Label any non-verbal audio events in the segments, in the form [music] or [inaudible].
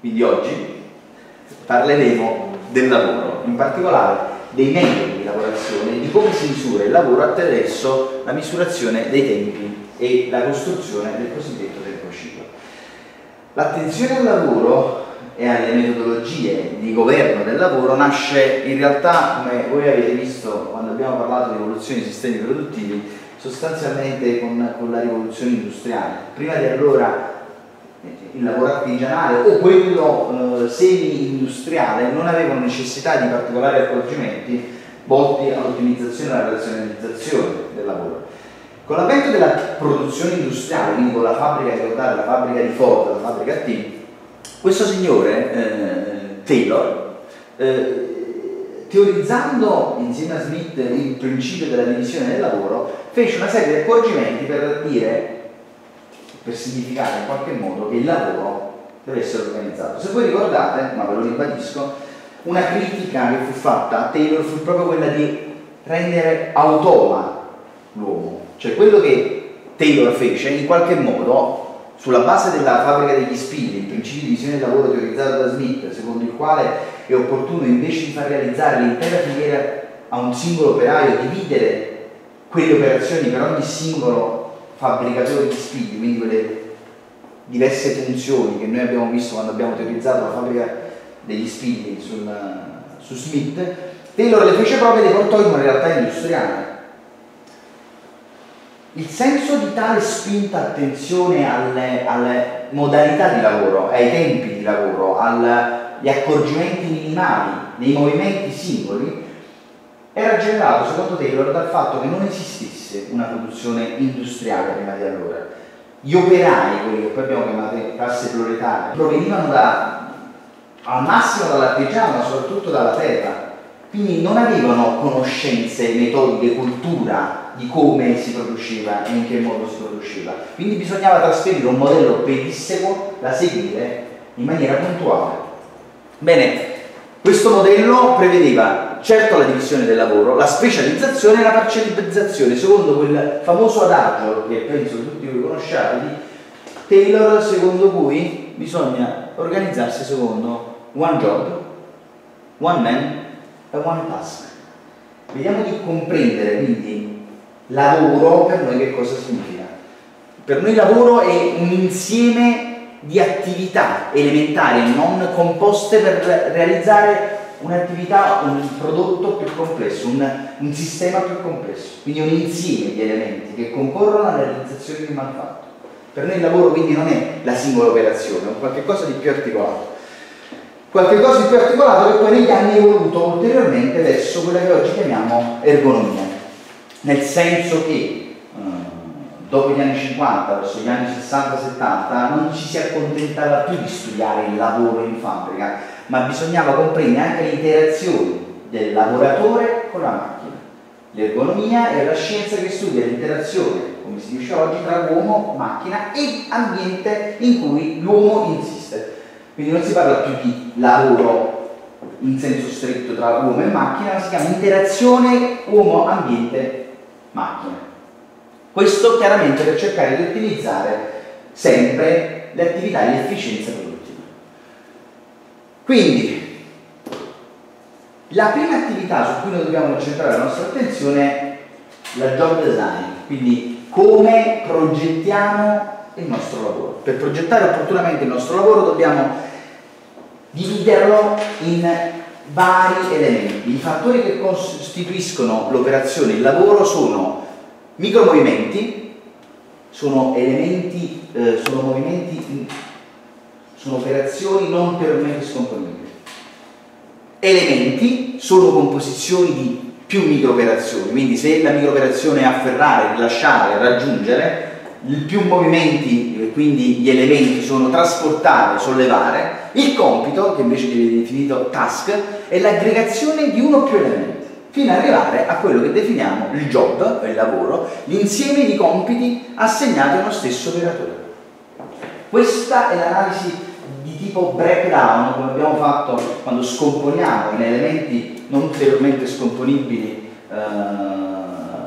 Quindi oggi parleremo del lavoro, in particolare dei metodi di lavorazione e di come si misura il lavoro attraverso la misurazione dei tempi e la costruzione del cosiddetto tempo ciclo. L'attenzione al lavoro e alle metodologie di governo del lavoro nasce in realtà, come voi avete visto quando abbiamo parlato di evoluzione dei sistemi produttivi, sostanzialmente con, con la rivoluzione industriale. Prima di allora il lavoro artigianale o quello eh, semi-industriale non avevano necessità di particolari accorgimenti volti all'ottimizzazione e alla razionalizzazione del lavoro. Con l'avvento della produzione industriale, quindi con la fabbrica, ricordate, la fabbrica di Ford, la fabbrica T, questo signore, eh, Taylor, eh, teorizzando insieme a Smith il principio della divisione del lavoro, fece una serie di accorgimenti per dire per significare in qualche modo che il lavoro deve essere organizzato. Se voi ricordate, ma ve lo ribadisco, una critica che fu fatta a Taylor fu proprio quella di rendere automa l'uomo, cioè quello che Taylor fece in qualche modo sulla base della fabbrica degli spilli, il principio di divisione del lavoro teorizzato da Smith, secondo il quale è opportuno invece di far realizzare l'intera filiera a un singolo operaio, dividere quelle operazioni per ogni singolo fabbricatore di spigli, quindi quelle diverse funzioni che noi abbiamo visto quando abbiamo teorizzato la fabbrica degli spigli sul, su Smith, Taylor le fece proprio le portò in una realtà industriale. Il senso di tale spinta attenzione alle, alle modalità di lavoro, ai tempi di lavoro, agli accorgimenti minimali, nei movimenti singoli, era generato, secondo Taylor, dal fatto che non esistesse una produzione industriale prima di allora. Gli operai, quelli che poi abbiamo chiamato classe proletaria, provenivano da, al massimo dall'artigiano, ma soprattutto dalla terra. Quindi non avevano conoscenze metodiche, cultura di come si produceva e in che modo si produceva. Quindi bisognava trasferire un modello pedissequo da seguire in maniera puntuale. Bene, questo modello prevedeva certo la divisione del lavoro, la specializzazione e la parcellizzazione, secondo quel famoso adagio che penso tutti voi conosciate di Taylor, secondo cui bisogna organizzarsi secondo one job, one man e one task. Vediamo di comprendere quindi lavoro per noi che cosa significa. Per noi lavoro è un insieme di attività elementari non composte per realizzare un'attività, un prodotto più complesso, un, un, sistema più complesso, quindi un insieme di elementi che concorrono alla realizzazione di un manufatto. Per noi il lavoro quindi non è la singola operazione, è qualcosa di più articolato. Qualche cosa di più articolato che poi negli anni è evoluto ulteriormente verso quella che oggi chiamiamo ergonomia, nel senso che eh, dopo gli anni 50, verso gli anni 60-70, non ci si accontentava più di studiare il lavoro in fabbrica, ma bisognava comprendere anche le interazioni del lavoratore con la macchina. L'ergonomia è la scienza che studia l'interazione, come si dice oggi, tra uomo, macchina e ambiente in cui l'uomo insiste. Quindi non si parla più di lavoro in senso stretto tra uomo e macchina, ma si chiama interazione uomo-ambiente-macchina. Questo chiaramente per cercare di ottimizzare sempre le attività e l'efficienza produttiva. Quindi, la prima attività su cui noi dobbiamo concentrare la nostra attenzione è la job design, quindi come progettiamo il nostro lavoro. Per progettare opportunamente il nostro lavoro dobbiamo dividerlo in vari elementi. I fattori che costituiscono l'operazione, il lavoro sono micromovimenti, sono elementi, eh, sono movimenti sono operazioni non per me scomponibili. Elementi sono composizioni di più microoperazioni, quindi se la microoperazione è afferrare, rilasciare, raggiungere, più movimenti, quindi gli elementi sono trasportare, sollevare, il compito, che invece viene definito task, è l'aggregazione di uno o più elementi, fino ad arrivare a quello che definiamo il job, il lavoro, l'insieme di compiti assegnati a uno stesso operatore. Questa è l'analisi tipo breakdown, come abbiamo fatto quando scomponiamo in elementi non ulteriormente scomponibili eh,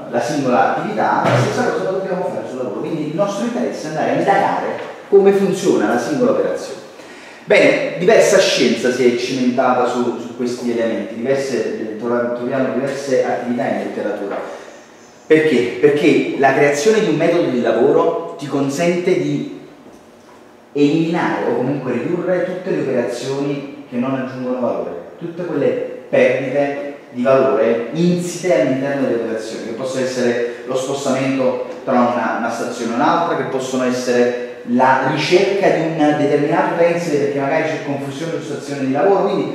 la singola attività, la stessa cosa la dobbiamo fare sul lavoro. Quindi il nostro interesse è andare a indagare come funziona la singola operazione. Bene, diversa scienza si è cimentata su, su questi elementi, diverse, troviamo diverse attività in letteratura. Perché? Perché la creazione di un metodo di lavoro ti consente di eliminare o comunque ridurre tutte le operazioni che non aggiungono valore, tutte quelle perdite di valore insite all'interno delle operazioni, che possono essere lo spostamento tra una, una stazione e un'altra, che possono essere la ricerca di un determinato utensile perché magari c'è confusione su stazione di lavoro, quindi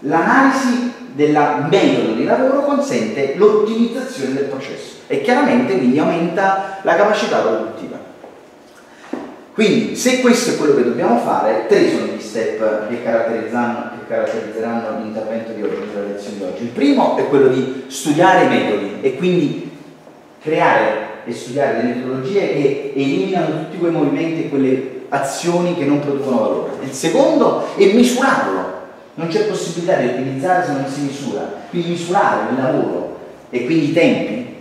l'analisi del metodo di lavoro consente l'ottimizzazione del processo e chiaramente quindi aumenta la capacità produttiva. Quindi se questo è quello che dobbiamo fare, tre sono gli step che caratterizzeranno, che caratterizzeranno l'intervento di oggi, la lezione di oggi. Il primo è quello di studiare i metodi e quindi creare e studiare delle metodologie che eliminano tutti quei movimenti e quelle azioni che non producono valore. Il secondo è misurarlo. Non c'è possibilità di ottimizzare se non si misura. Quindi misurare il lavoro e quindi i tempi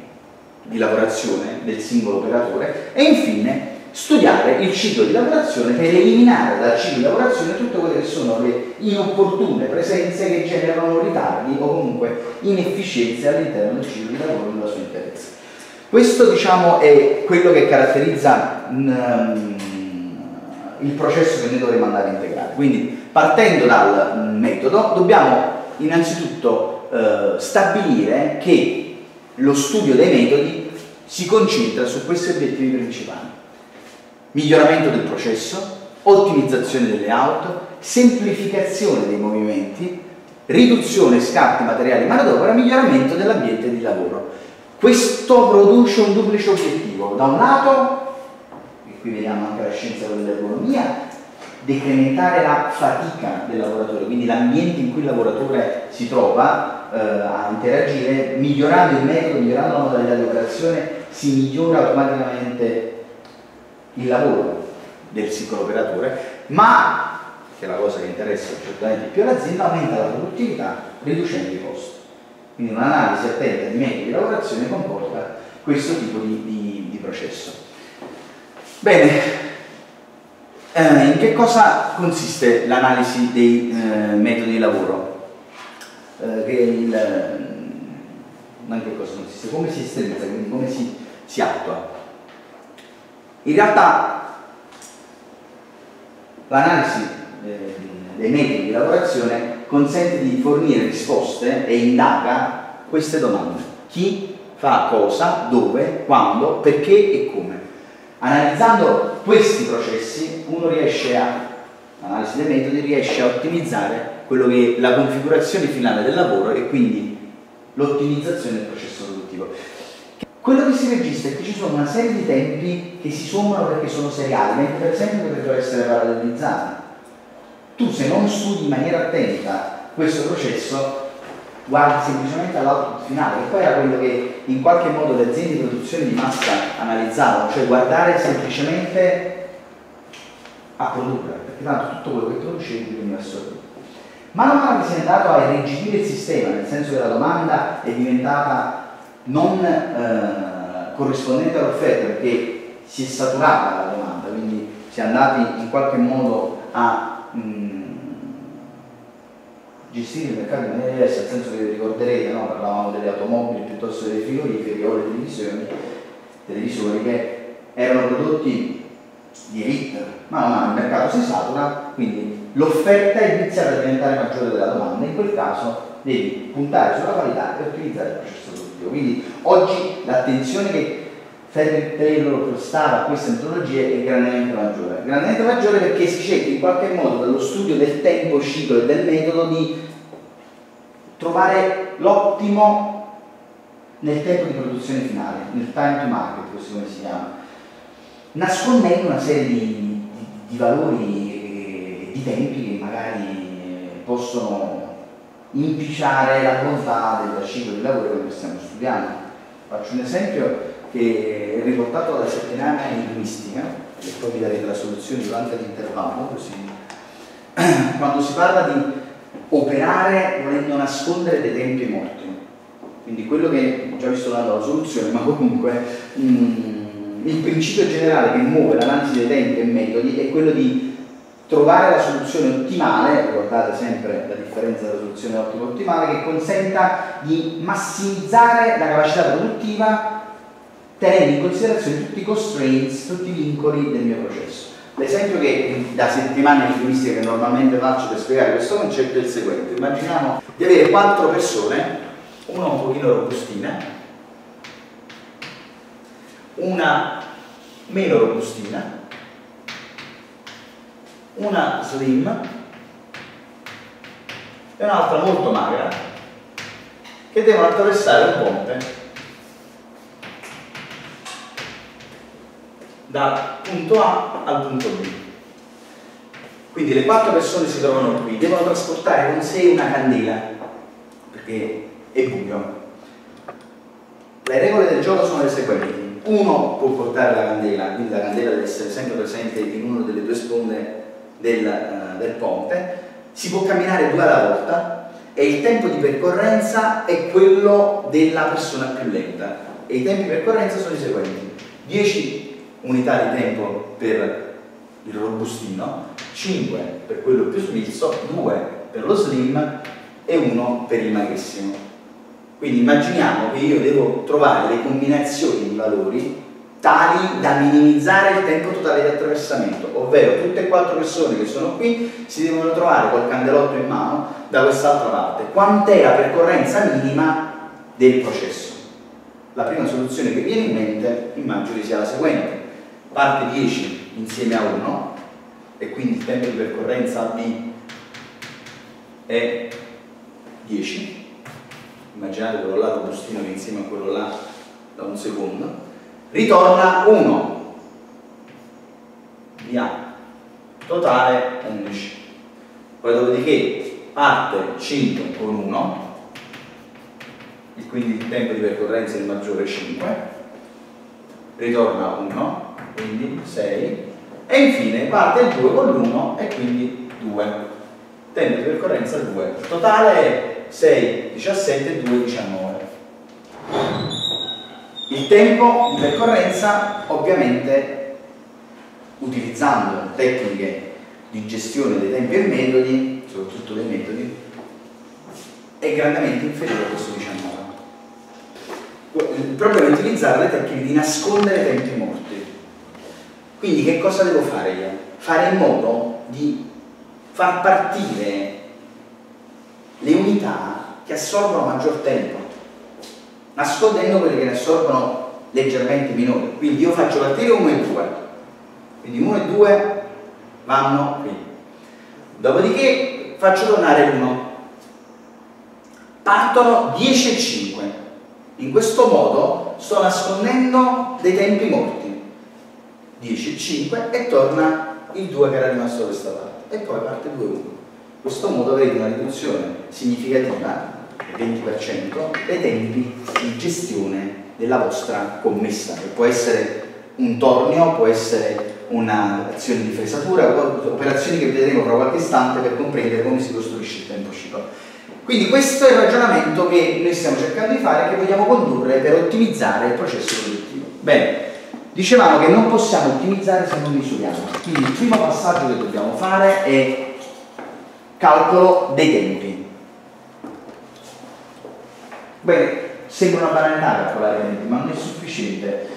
di lavorazione del singolo operatore e infine studiare il ciclo di lavorazione per eliminare dal ciclo di lavorazione tutte quelle che sono le inopportune presenze che generano ritardi o comunque inefficienze all'interno del ciclo di lavoro nella sua interezza. Questo diciamo, è quello che caratterizza um, il processo che noi dovremo andare a integrare. Quindi partendo dal metodo dobbiamo innanzitutto uh, stabilire che lo studio dei metodi si concentra su questi obiettivi principali. Miglioramento del processo, ottimizzazione delle auto, semplificazione dei movimenti, riduzione scarti materiali e manodopera, miglioramento dell'ambiente di lavoro. Questo produce un duplice obiettivo, da un lato, e qui vediamo anche la scienza dell'ergonomia, decrementare la fatica del lavoratore, quindi l'ambiente in cui il lavoratore si trova eh, a interagire, migliorando il metodo, migliorando la modalità di operazione, si migliora automaticamente il lavoro del singolo operatore, ma, che è la cosa che interessa certamente più all'azienda, aumenta la produttività riducendo i costi. Quindi un'analisi attenta di metodi di lavorazione comporta questo tipo di, di, di processo. Bene, eh, in che cosa consiste l'analisi dei eh, metodi di lavoro? Eh, che il, non che cosa consiste, come si estremizza, quindi come si, si attua. In realtà l'analisi eh, dei metodi di lavorazione consente di fornire risposte e indaga queste domande. Chi fa cosa, dove, quando, perché e come. Analizzando questi processi uno riesce a, l'analisi dei metodi riesce a ottimizzare quello che è la configurazione finale del lavoro e quindi l'ottimizzazione del processo produttivo. Quello che si registra è che ci sono una serie di tempi che si sommano perché sono seriali, mentre per esempio potrebbero essere parallelizzati tu se non studi in maniera attenta questo processo guardi semplicemente all'output finale, che poi era quello che in qualche modo le aziende di produzione di massa analizzavano, cioè guardare semplicemente a produrre, perché tanto tutto quello che producevi veniva assorbito. Man mano che si è andato a irrigidire il sistema, nel senso che la domanda è diventata non eh, corrispondente all'offerta perché si è saturata la domanda, quindi si è andati in qualche modo a gestire il mercato in maniera diversa, nel senso che vi ricorderete, no? parlavamo delle automobili piuttosto che dei frigoriferi o le televisioni, televisori che erano prodotti di elite, ma mano il mercato si satura, quindi l'offerta è iniziata a diventare maggiore della domanda, in quel caso devi puntare sulla qualità e ottimizzare il processo produttivo. Quindi oggi l'attenzione che Frederick Taylor prestava a queste metodologie è grandemente maggiore. Grandemente maggiore perché si cerca in qualche modo dallo studio del tempo ciclo e del metodo di trovare l'ottimo nel tempo di produzione finale, nel time to market, così come si chiama, nascondendo una serie di, di, di valori di tempi che magari possono inficiare la bontà del ciclo di lavoro che stiamo studiando. Faccio un esempio che è riportato dalla settimana linguistica, e poi vi darete la soluzione durante l'intervallo, così [clears throat] quando si parla di operare volendo nascondere dei tempi morti. Quindi quello che già vi sto dando la soluzione, [laughs] ma comunque mh, mm, il principio generale che muove l'analisi dei tempi e metodi è quello di trovare la soluzione ottimale, ricordate sempre la differenza tra soluzione ottima e ottimale, che consenta di massimizzare la capacità produttiva tenendo in considerazione tutti i constraints, tutti i vincoli del mio processo. L'esempio che da settimane di linguistica che normalmente faccio per spiegare questo concetto è il seguente. Immaginiamo di avere quattro persone, una un pochino robustina, una meno robustina, una slim e un'altra molto magra che devono attraversare un ponte da punto A al punto B. Quindi le quattro persone si trovano qui, devono trasportare con sé una candela, perché è buio. Le regole del gioco sono le seguenti. Uno può portare la candela, quindi la candela deve essere sempre presente in una delle due sponde del, uh, del ponte, si può camminare due alla volta e il tempo di percorrenza è quello della persona più lenta. E i tempi di percorrenza sono i seguenti. 10 unità di tempo per il robustino, 5 per quello più smilzo, 2 per lo slim e 1 per il magrissimo. Quindi immaginiamo che io devo trovare le combinazioni di valori tali da minimizzare il tempo totale di attraversamento, ovvero tutte e quattro persone che sono qui si devono trovare col candelotto in mano da quest'altra parte. Quant'è la percorrenza minima del processo? La prima soluzione che viene in mente immagino sia la seguente. Parte 10 insieme a 1 e quindi il tempo di percorrenza B è 10. Immaginate quello là robustino che insieme a quello là da un secondo ritorna 1 via. Totale 11 poi dopodiché parte 5 con 1 e quindi il tempo di percorrenza è maggiore 5 ritorna 1 quindi 6 e infine parte il 2 con l'1 e quindi 2 tempo di percorrenza 2 totale è 6 17 2 19 il tempo di percorrenza ovviamente utilizzando tecniche di gestione dei tempi e metodi, soprattutto dei metodi, è grandemente inferiore a questo 19. Il problema è utilizzare le tecniche di nascondere tempi morti. Quindi che cosa devo fare io? Fare in modo di far partire le unità che assorbono maggior tempo nascondendo quelle che ne assorbono leggermente minori. Quindi io faccio partire 1 e 2, quindi 1 e 2 vanno qui. Dopodiché faccio tornare l'1. Partono 10 e 5. In questo modo sto nascondendo dei tempi morti. 10 e 5 e torna il 2 che era rimasto da questa parte. E poi parte 2 e 1. In questo modo avrete una riduzione significativa 20% dei tempi di gestione della vostra commessa, che può essere un tornio, può essere un'azione di fresatura, operazioni che vedremo tra qualche istante per comprendere come si costruisce il tempo sciclo. Quindi questo è il ragionamento che noi stiamo cercando di fare, che vogliamo condurre per ottimizzare il processo produttivo. Bene, dicevamo che non possiamo ottimizzare se non misuriamo, quindi il primo passaggio che dobbiamo fare è calcolo dei tempi. Bene, sembra una banalità calcolare ma non è sufficiente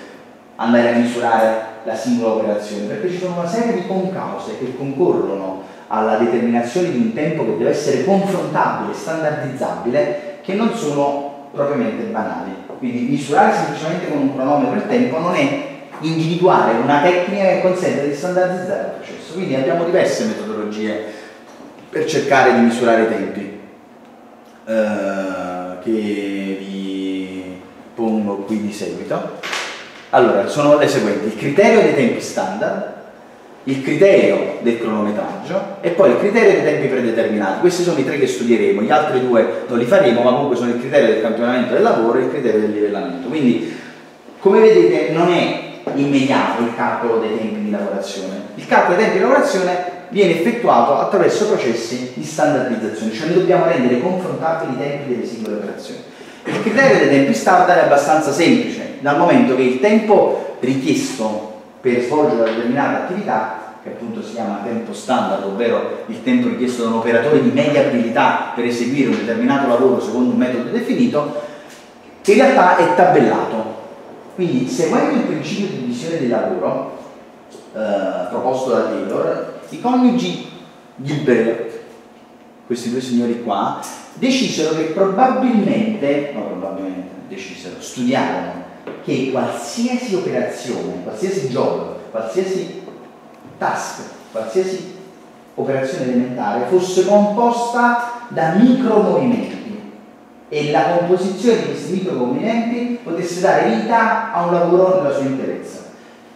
andare a misurare la singola operazione, perché ci sono una serie di concause che concorrono alla determinazione di un tempo che deve essere confrontabile, standardizzabile, che non sono propriamente banali. Quindi misurare semplicemente con un cronometro il tempo non è individuare una tecnica che consente di standardizzare il processo. Quindi abbiamo diverse metodologie per cercare di misurare i tempi. Uh, che vi pongo qui di seguito. Allora, sono le seguenti, il criterio dei tempi standard, il criterio del cronometraggio e poi il criterio dei tempi predeterminati. Questi sono i tre che studieremo, gli altri due non li faremo, ma comunque sono il criterio del campionamento del lavoro e il criterio del livellamento. Quindi, come vedete, non è immediato il calcolo dei tempi di lavorazione. Il calcolo dei tempi di lavorazione viene effettuato attraverso processi di standardizzazione, cioè noi dobbiamo rendere confrontabili i tempi delle singole operazioni. Il criterio dei tempi standard è abbastanza semplice, dal momento che il tempo richiesto per svolgere una determinata attività che appunto si chiama tempo standard, ovvero il tempo richiesto da un operatore di media abilità per eseguire un determinato lavoro secondo un metodo definito, in realtà è tabellato. Quindi seguendo il principio di divisione del lavoro eh, proposto da Taylor, i coniugi Gilbert, questi due signori qua, decisero che probabilmente, no probabilmente, decisero, studiarono che qualsiasi operazione, qualsiasi job, qualsiasi task, qualsiasi operazione elementare fosse composta da micromovimenti e la composizione di questi micromovimenti potesse dare vita a un lavoro nella sua interezza.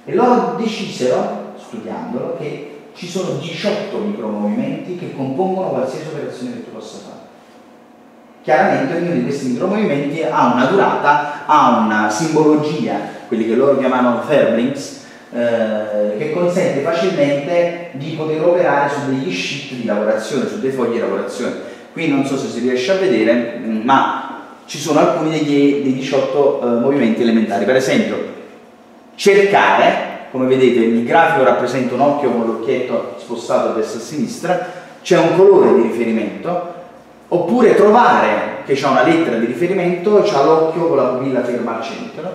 E loro decisero, studiandolo, che ci sono 18 micromovimenti che compongono qualsiasi operazione che tu possa fare. Chiaramente ognuno di questi micromovimenti ha una durata, ha una simbologia, quelli che loro chiamano Fairlinks, eh, che consente facilmente di poter operare su degli sheet di lavorazione, su dei fogli di lavorazione. Qui non so se si riesce a vedere, mm, ma ci sono alcuni degli, dei 18 eh, movimenti elementari. Per esempio, cercare, come vedete il grafico rappresenta un occhio con l'occhietto spostato a destra e a sinistra, c'è un colore di riferimento, oppure trovare che c'è una lettera di riferimento, c'ha l'occhio con la pupilla ferma al centro,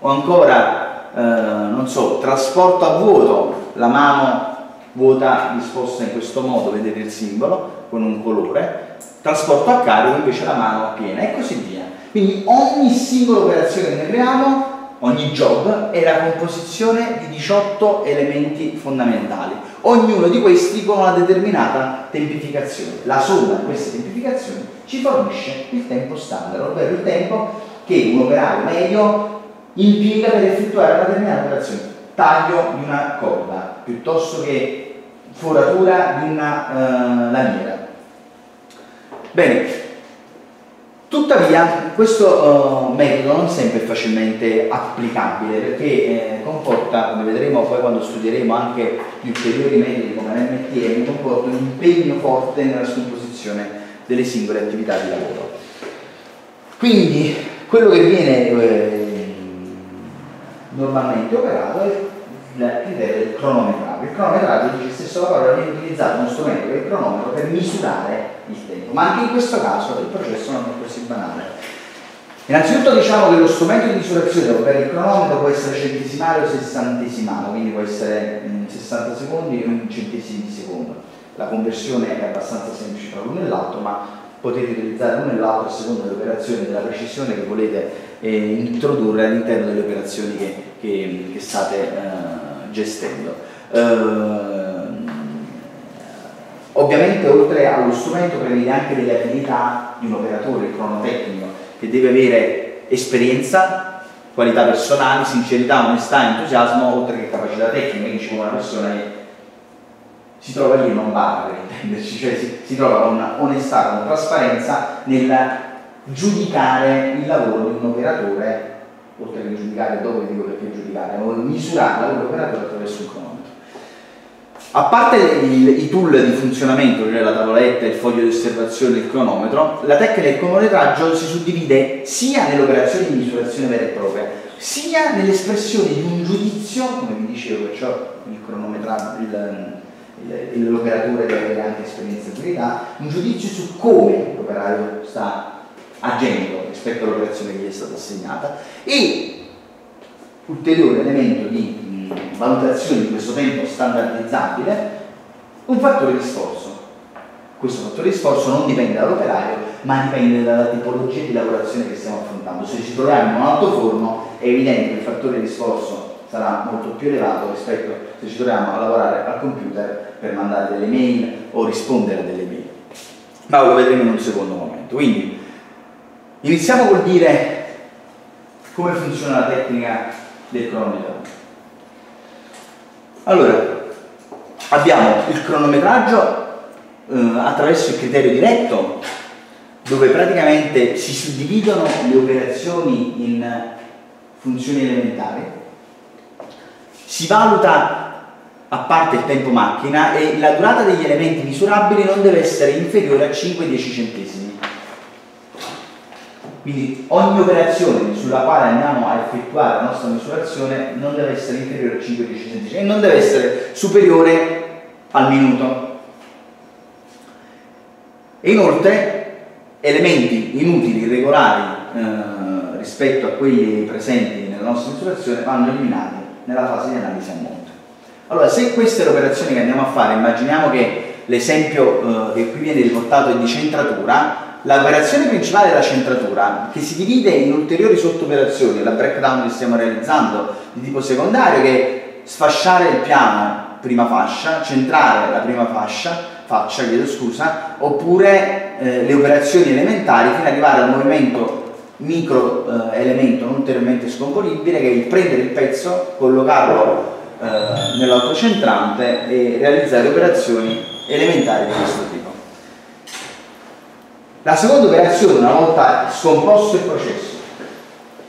o ancora, eh, non so, trasporto a vuoto, la mano vuota disposta in questo modo, vedete il simbolo, con un colore, trasporto a carico invece la mano piena e così via. Quindi ogni singola operazione che noi creiamo ogni job è la composizione di 18 elementi fondamentali, ognuno di questi con una determinata tempificazione. La somma di queste tempificazioni ci fornisce il tempo standard, ovvero il tempo che un operaio medio impiega per effettuare una determinata operazione, taglio di una corda piuttosto che foratura di una uh, lamiera. Bene, Tuttavia questo uh, metodo non sempre è facilmente applicabile perché eh, comporta, come vedremo poi quando studieremo anche gli ulteriori metodi come l'MTM, comporta un impegno forte nella scomposizione delle singole attività di lavoro. Quindi quello che viene eh, normalmente operato è il criterio del cronometraggio. Il cronometraggio dice stesso la parola viene utilizzato uno strumento che è il cronometro per misurare il tempo, ma anche in questo caso il processo non è così banale. Innanzitutto diciamo che lo strumento di misurazione, ovvero il cronometro, può essere centesimale o sessantesimale, quindi può essere in 60 secondi o in centesimi di secondo. La conversione è abbastanza semplice tra l'uno e l'altro, ma potete utilizzare l'uno e l'altro a seconda delle operazioni della precisione che volete eh, introdurre all'interno delle operazioni che, che, che state eh, gestendo. Eh, Ovviamente oltre allo strumento prevede anche delle abilità di un operatore, cronotecnico, che deve avere esperienza, qualità personali, sincerità, onestà, entusiasmo, oltre che capacità tecnica, quindi ci vuole una persona che si trova lì non parla, per intenderci, cioè si, si trova con onestà, con trasparenza nel giudicare il lavoro di un operatore, oltre che giudicare, dopo vi dico perché giudicare, o misurare il lavoro dell'operatore attraverso un cronometro. A parte il, i tool di funzionamento, cioè la tavoletta, il foglio di osservazione, il cronometro, la tecnica del cronometraggio si suddivide sia nell'operazione di misurazione vera e propria, sia nell'espressione di un giudizio, come vi dicevo, perciò il cronometraggio, l'operatore deve avere anche esperienza e abilità, un giudizio su come l'operaio sta agendo rispetto all'operazione che gli è stata assegnata e ulteriore elemento di valutazione di questo tempo standardizzabile un fattore di sforzo. Questo fattore di sforzo non dipende dall'operario, ma dipende dalla tipologia di lavorazione che stiamo affrontando. Se ci troviamo in un alto forno è evidente che il fattore di sforzo sarà molto più elevato rispetto a se ci troviamo a lavorare al computer per mandare delle mail o rispondere a delle mail. Ma lo vedremo in un secondo momento. Quindi iniziamo col dire come funziona la tecnica del cronometro. Allora, abbiamo il cronometraggio eh, attraverso il criterio diretto, dove praticamente si suddividono le operazioni in funzioni elementari, si valuta a parte il tempo macchina e la durata degli elementi misurabili non deve essere inferiore a 5-10 centesimi. Quindi ogni operazione sulla quale andiamo a effettuare la nostra misurazione non deve essere inferiore a 5-10 cm e non deve essere superiore al minuto. E inoltre elementi inutili, irregolari eh, rispetto a quelli presenti nella nostra misurazione vanno eliminati nella fase di analisi a monte. Allora, se queste sono le operazioni che andiamo a fare, immaginiamo che l'esempio eh, che qui viene riportato è di centratura, l'operazione principale è la centratura, che si divide in ulteriori sottooperazioni, la breakdown che stiamo realizzando di tipo secondario, che è sfasciare il piano prima fascia, centrare la prima fascia, faccia, chiedo scusa, oppure eh, le operazioni elementari fino ad arrivare al movimento micro eh, elemento non ulteriormente scomponibile che è il prendere il pezzo, collocarlo eh, nell'autocentrante e realizzare operazioni elementari di questo tipo. La seconda operazione, una volta scomposto il processo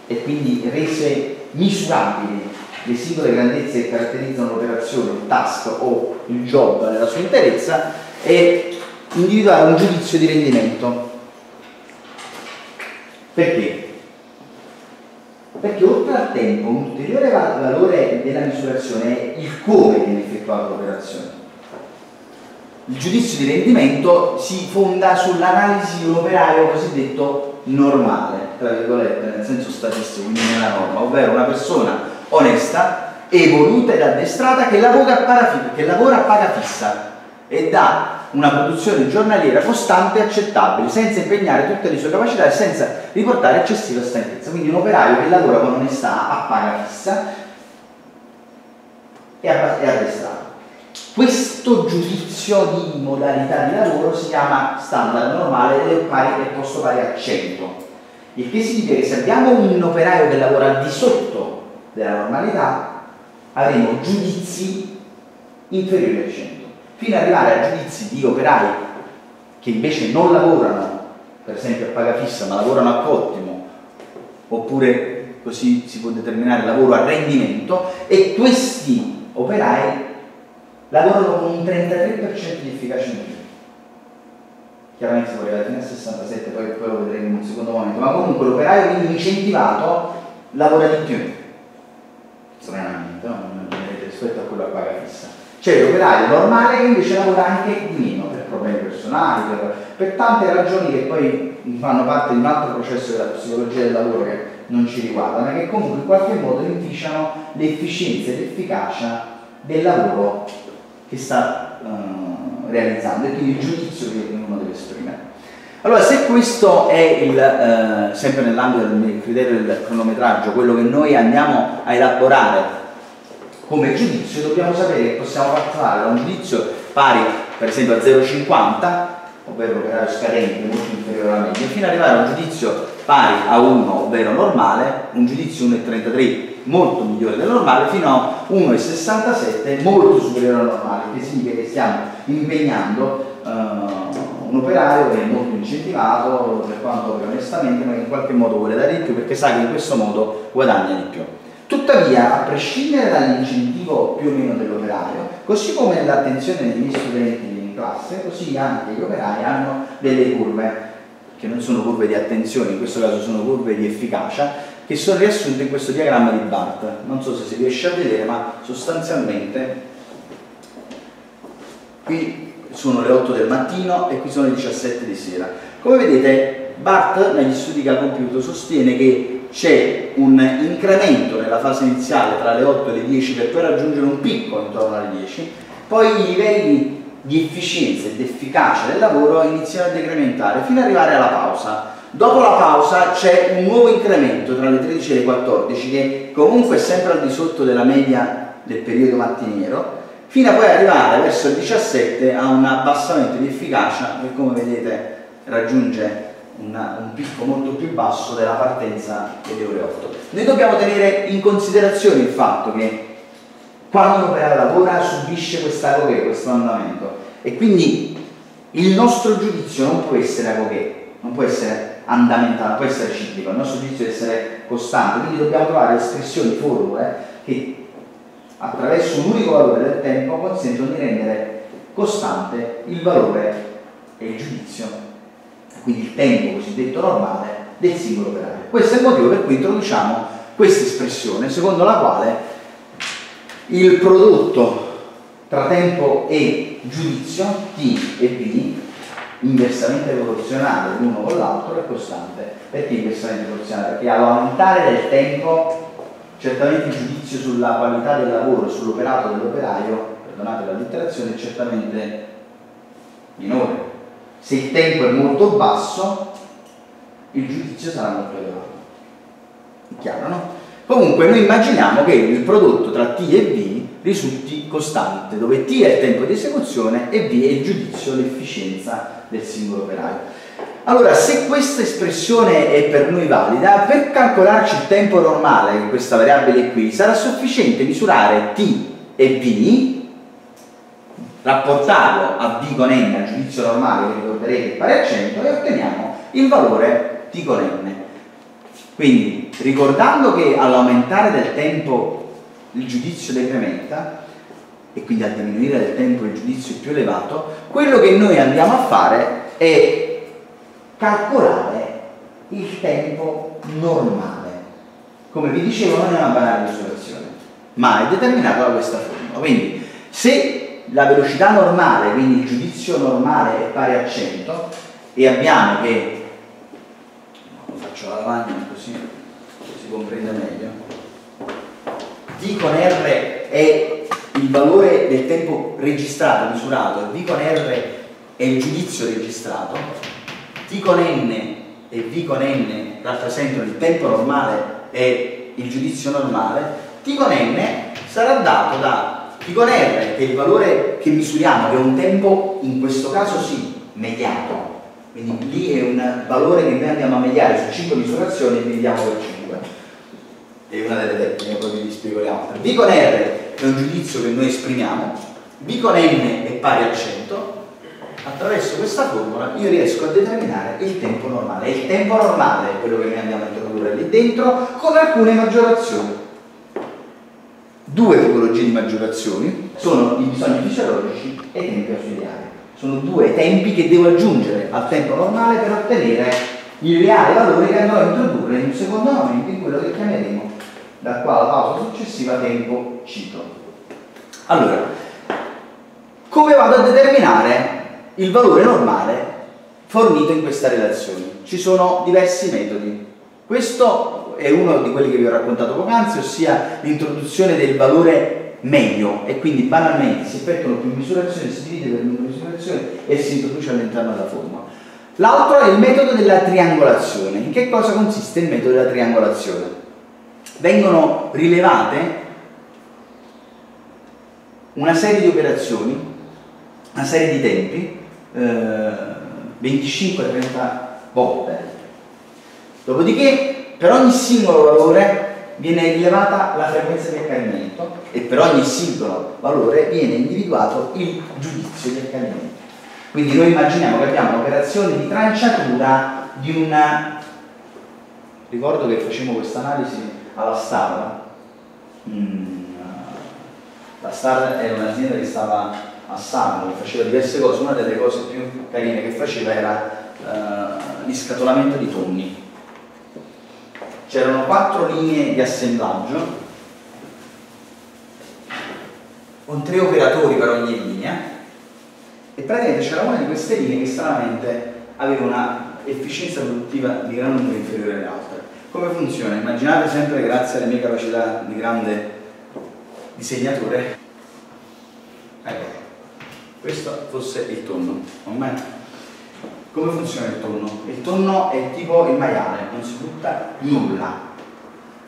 e quindi rese misurabili le singole grandezze che caratterizzano l'operazione, il task o il job nella sua interezza, è individuare un giudizio di rendimento. Perché? Perché oltre al tempo un ulteriore valore della misurazione è il come viene effettuata l'operazione. Il giudizio di rendimento si fonda sull'analisi di un operaio cosiddetto normale, tra virgolette, nel senso statistico, quindi nella norma, ovvero una persona onesta, evoluta ed addestrata che lavora a, paga, che lavora a paga fissa e dà una produzione giornaliera costante e accettabile, senza impegnare tutte le sue capacità e senza riportare eccessiva stanchezza. Quindi un operaio che lavora con onestà a paga fissa e addestrato. Questo giudizio di modalità di lavoro si chiama standard normale ed è pari è posto pari a 100. Il che significa che se abbiamo un operaio che lavora al di sotto della normalità, avremo giudizi inferiori a 100, fino ad arrivare a giudizi di operai che invece non lavorano, per esempio a paga fissa, ma lavorano a cottimo, oppure così si può determinare lavoro a rendimento, e questi operai lavorano con un 33% di efficacia in più. Chiaramente si arrivare fino a 67, poi, poi lo vedremo in un secondo momento, ma comunque l'operaio quindi incentivato lavora di più. Stranamente, no? rispetto a quello a paga fissa. C'è l'operaio normale che invece lavora anche di meno per problemi personali, per, per tante ragioni che poi fanno parte di un altro processo della psicologia del lavoro che non ci riguarda, ma che comunque in qualche modo inficiano l'efficienza e l'efficacia del lavoro che sta uh, realizzando e quindi il giudizio che uno deve esprimere. Allora, se questo è il, eh, sempre nell'ambito del criterio del cronometraggio, quello che noi andiamo a elaborare come giudizio, dobbiamo sapere che possiamo da un giudizio pari, per esempio, a 0,50, ovvero operario scadente molto inferiore alla media, fino ad arrivare a un giudizio pari a 1, ovvero normale, un giudizio 1,33 molto migliore del normale, fino a 1,67 molto superiore al normale, che significa che stiamo impegnando uh, un operario che è molto incentivato per quanto opera onestamente, ma che in qualche modo vuole dare di più perché sa che in questo modo guadagna di più. Tuttavia, a prescindere dall'incentivo più o meno dell'operario, così come l'attenzione degli studenti in classe, così anche gli operai hanno delle curve che non sono curve di attenzione, in questo caso sono curve di efficacia, che sono riassunte in questo diagramma di Bart. Non so se si riesce a vedere, ma sostanzialmente qui sono le 8 del mattino e qui sono le 17 di sera. Come vedete, Bart negli studi che ha compiuto sostiene che c'è un incremento nella fase iniziale tra le 8 e le 10 per poi raggiungere un picco intorno alle 10, poi i livelli di efficienza ed efficacia del lavoro iniziano a decrementare fino ad arrivare alla pausa Dopo la pausa c'è un nuovo incremento tra le 13 e le 14 che comunque è sempre al di sotto della media del periodo mattiniero fino a poi arrivare verso il 17 a un abbassamento di efficacia che come vedete raggiunge una, un picco molto più basso della partenza delle ore 8. Noi dobbiamo tenere in considerazione il fatto che quando un operaio lavora subisce questa agoghè, questo andamento e quindi il nostro giudizio non può essere agoghè, non può essere andamentale, può essere ciclico, il nostro giudizio deve essere costante, quindi dobbiamo trovare espressioni, formule che attraverso un unico valore del tempo consentono di rendere costante il valore e il giudizio, quindi il tempo cosiddetto normale del singolo operaio. Questo è il motivo per cui introduciamo questa espressione secondo la quale il prodotto tra tempo e giudizio, T e B, inversamente proporzionale l'uno con l'altro, è costante. Perché inversamente proporzionale? Perché all'aumentare del tempo, certamente il giudizio sulla qualità del lavoro, sull'operato dell'operaio, perdonate l'allitterazione, è certamente minore. Se il tempo è molto basso, il giudizio sarà molto elevato. Chiaro, no? Comunque noi immaginiamo che il prodotto tra T e V risulti costante, dove T è il tempo di esecuzione e V è il giudizio, l'efficienza del singolo operaio. Allora, se questa espressione è per noi valida, per calcolarci il tempo normale, questa variabile qui, sarà sufficiente misurare T e V, rapportarlo a V con N, al giudizio normale, che ricorderete pari a 100, e otteniamo il valore T con N. Quindi, ricordando che all'aumentare del tempo il giudizio decrementa e quindi a diminuire del tempo il giudizio è più elevato, quello che noi andiamo a fare è calcolare il tempo normale. Come vi dicevo non è una banale misurazione, ma è determinato da questa formula. Quindi se la velocità normale, quindi il giudizio normale è pari a 100 e abbiamo che, faccio la lavagna comprende meglio, V con R è il valore del tempo registrato, misurato, e V con R è il giudizio registrato, T con N e V con N rappresentano il tempo normale e il giudizio normale, T con N sarà dato da T con R, che è il valore che misuriamo, che è un tempo, in questo caso sì, mediato. Quindi lì è un valore che noi andiamo a mediare su 5 misurazioni e dividiamo per 5 è una delle tecniche, poi vi spiego le altre. V con R è un giudizio che noi esprimiamo, V con N è pari a 100, attraverso questa formula io riesco a determinare il tempo normale. Il tempo normale è quello che noi andiamo a introdurre lì dentro con alcune maggiorazioni. Due tipologie di maggiorazioni sono i bisogni fisiologici e i tempi ausiliari. Sono due tempi che devo aggiungere al tempo normale per ottenere il reale valore che andrò a introdurre in un secondo momento in quello che chiameremo da qua alla pausa successiva tempo cito. Allora, come vado a determinare il valore normale fornito in questa relazione? Ci sono diversi metodi. Questo è uno di quelli che vi ho raccontato poc'anzi, ossia l'introduzione del valore medio e quindi banalmente si effettuano più misurazioni, si divide per misurazioni e si introduce all'interno della formula. L'altro è il metodo della triangolazione. In che cosa consiste il metodo della triangolazione? Vengono rilevate una serie di operazioni, una serie di tempi, eh, 25-30 volte. Dopodiché per ogni singolo valore viene rilevata la frequenza di accadimento e per ogni singolo valore viene individuato il giudizio di accadimento. Quindi noi immaginiamo che abbiamo un'operazione di tranciatura di una... Ricordo che facciamo questa analisi alla Star, mm, la Star era un'azienda che stava a Sano, che faceva diverse cose, una delle cose più carine che faceva era uh, l'iscatolamento di tonni. C'erano quattro linee di assemblaggio con tre operatori per ogni linea e praticamente c'era una di queste linee che stranamente aveva una efficienza produttiva di gran lunga inferiore alle altre. Come funziona? Immaginate sempre, grazie alle mie capacità di grande disegnatore, ecco, questo fosse il tonno, come funziona il tonno? Il tonno è tipo il maiale, non si butta nulla,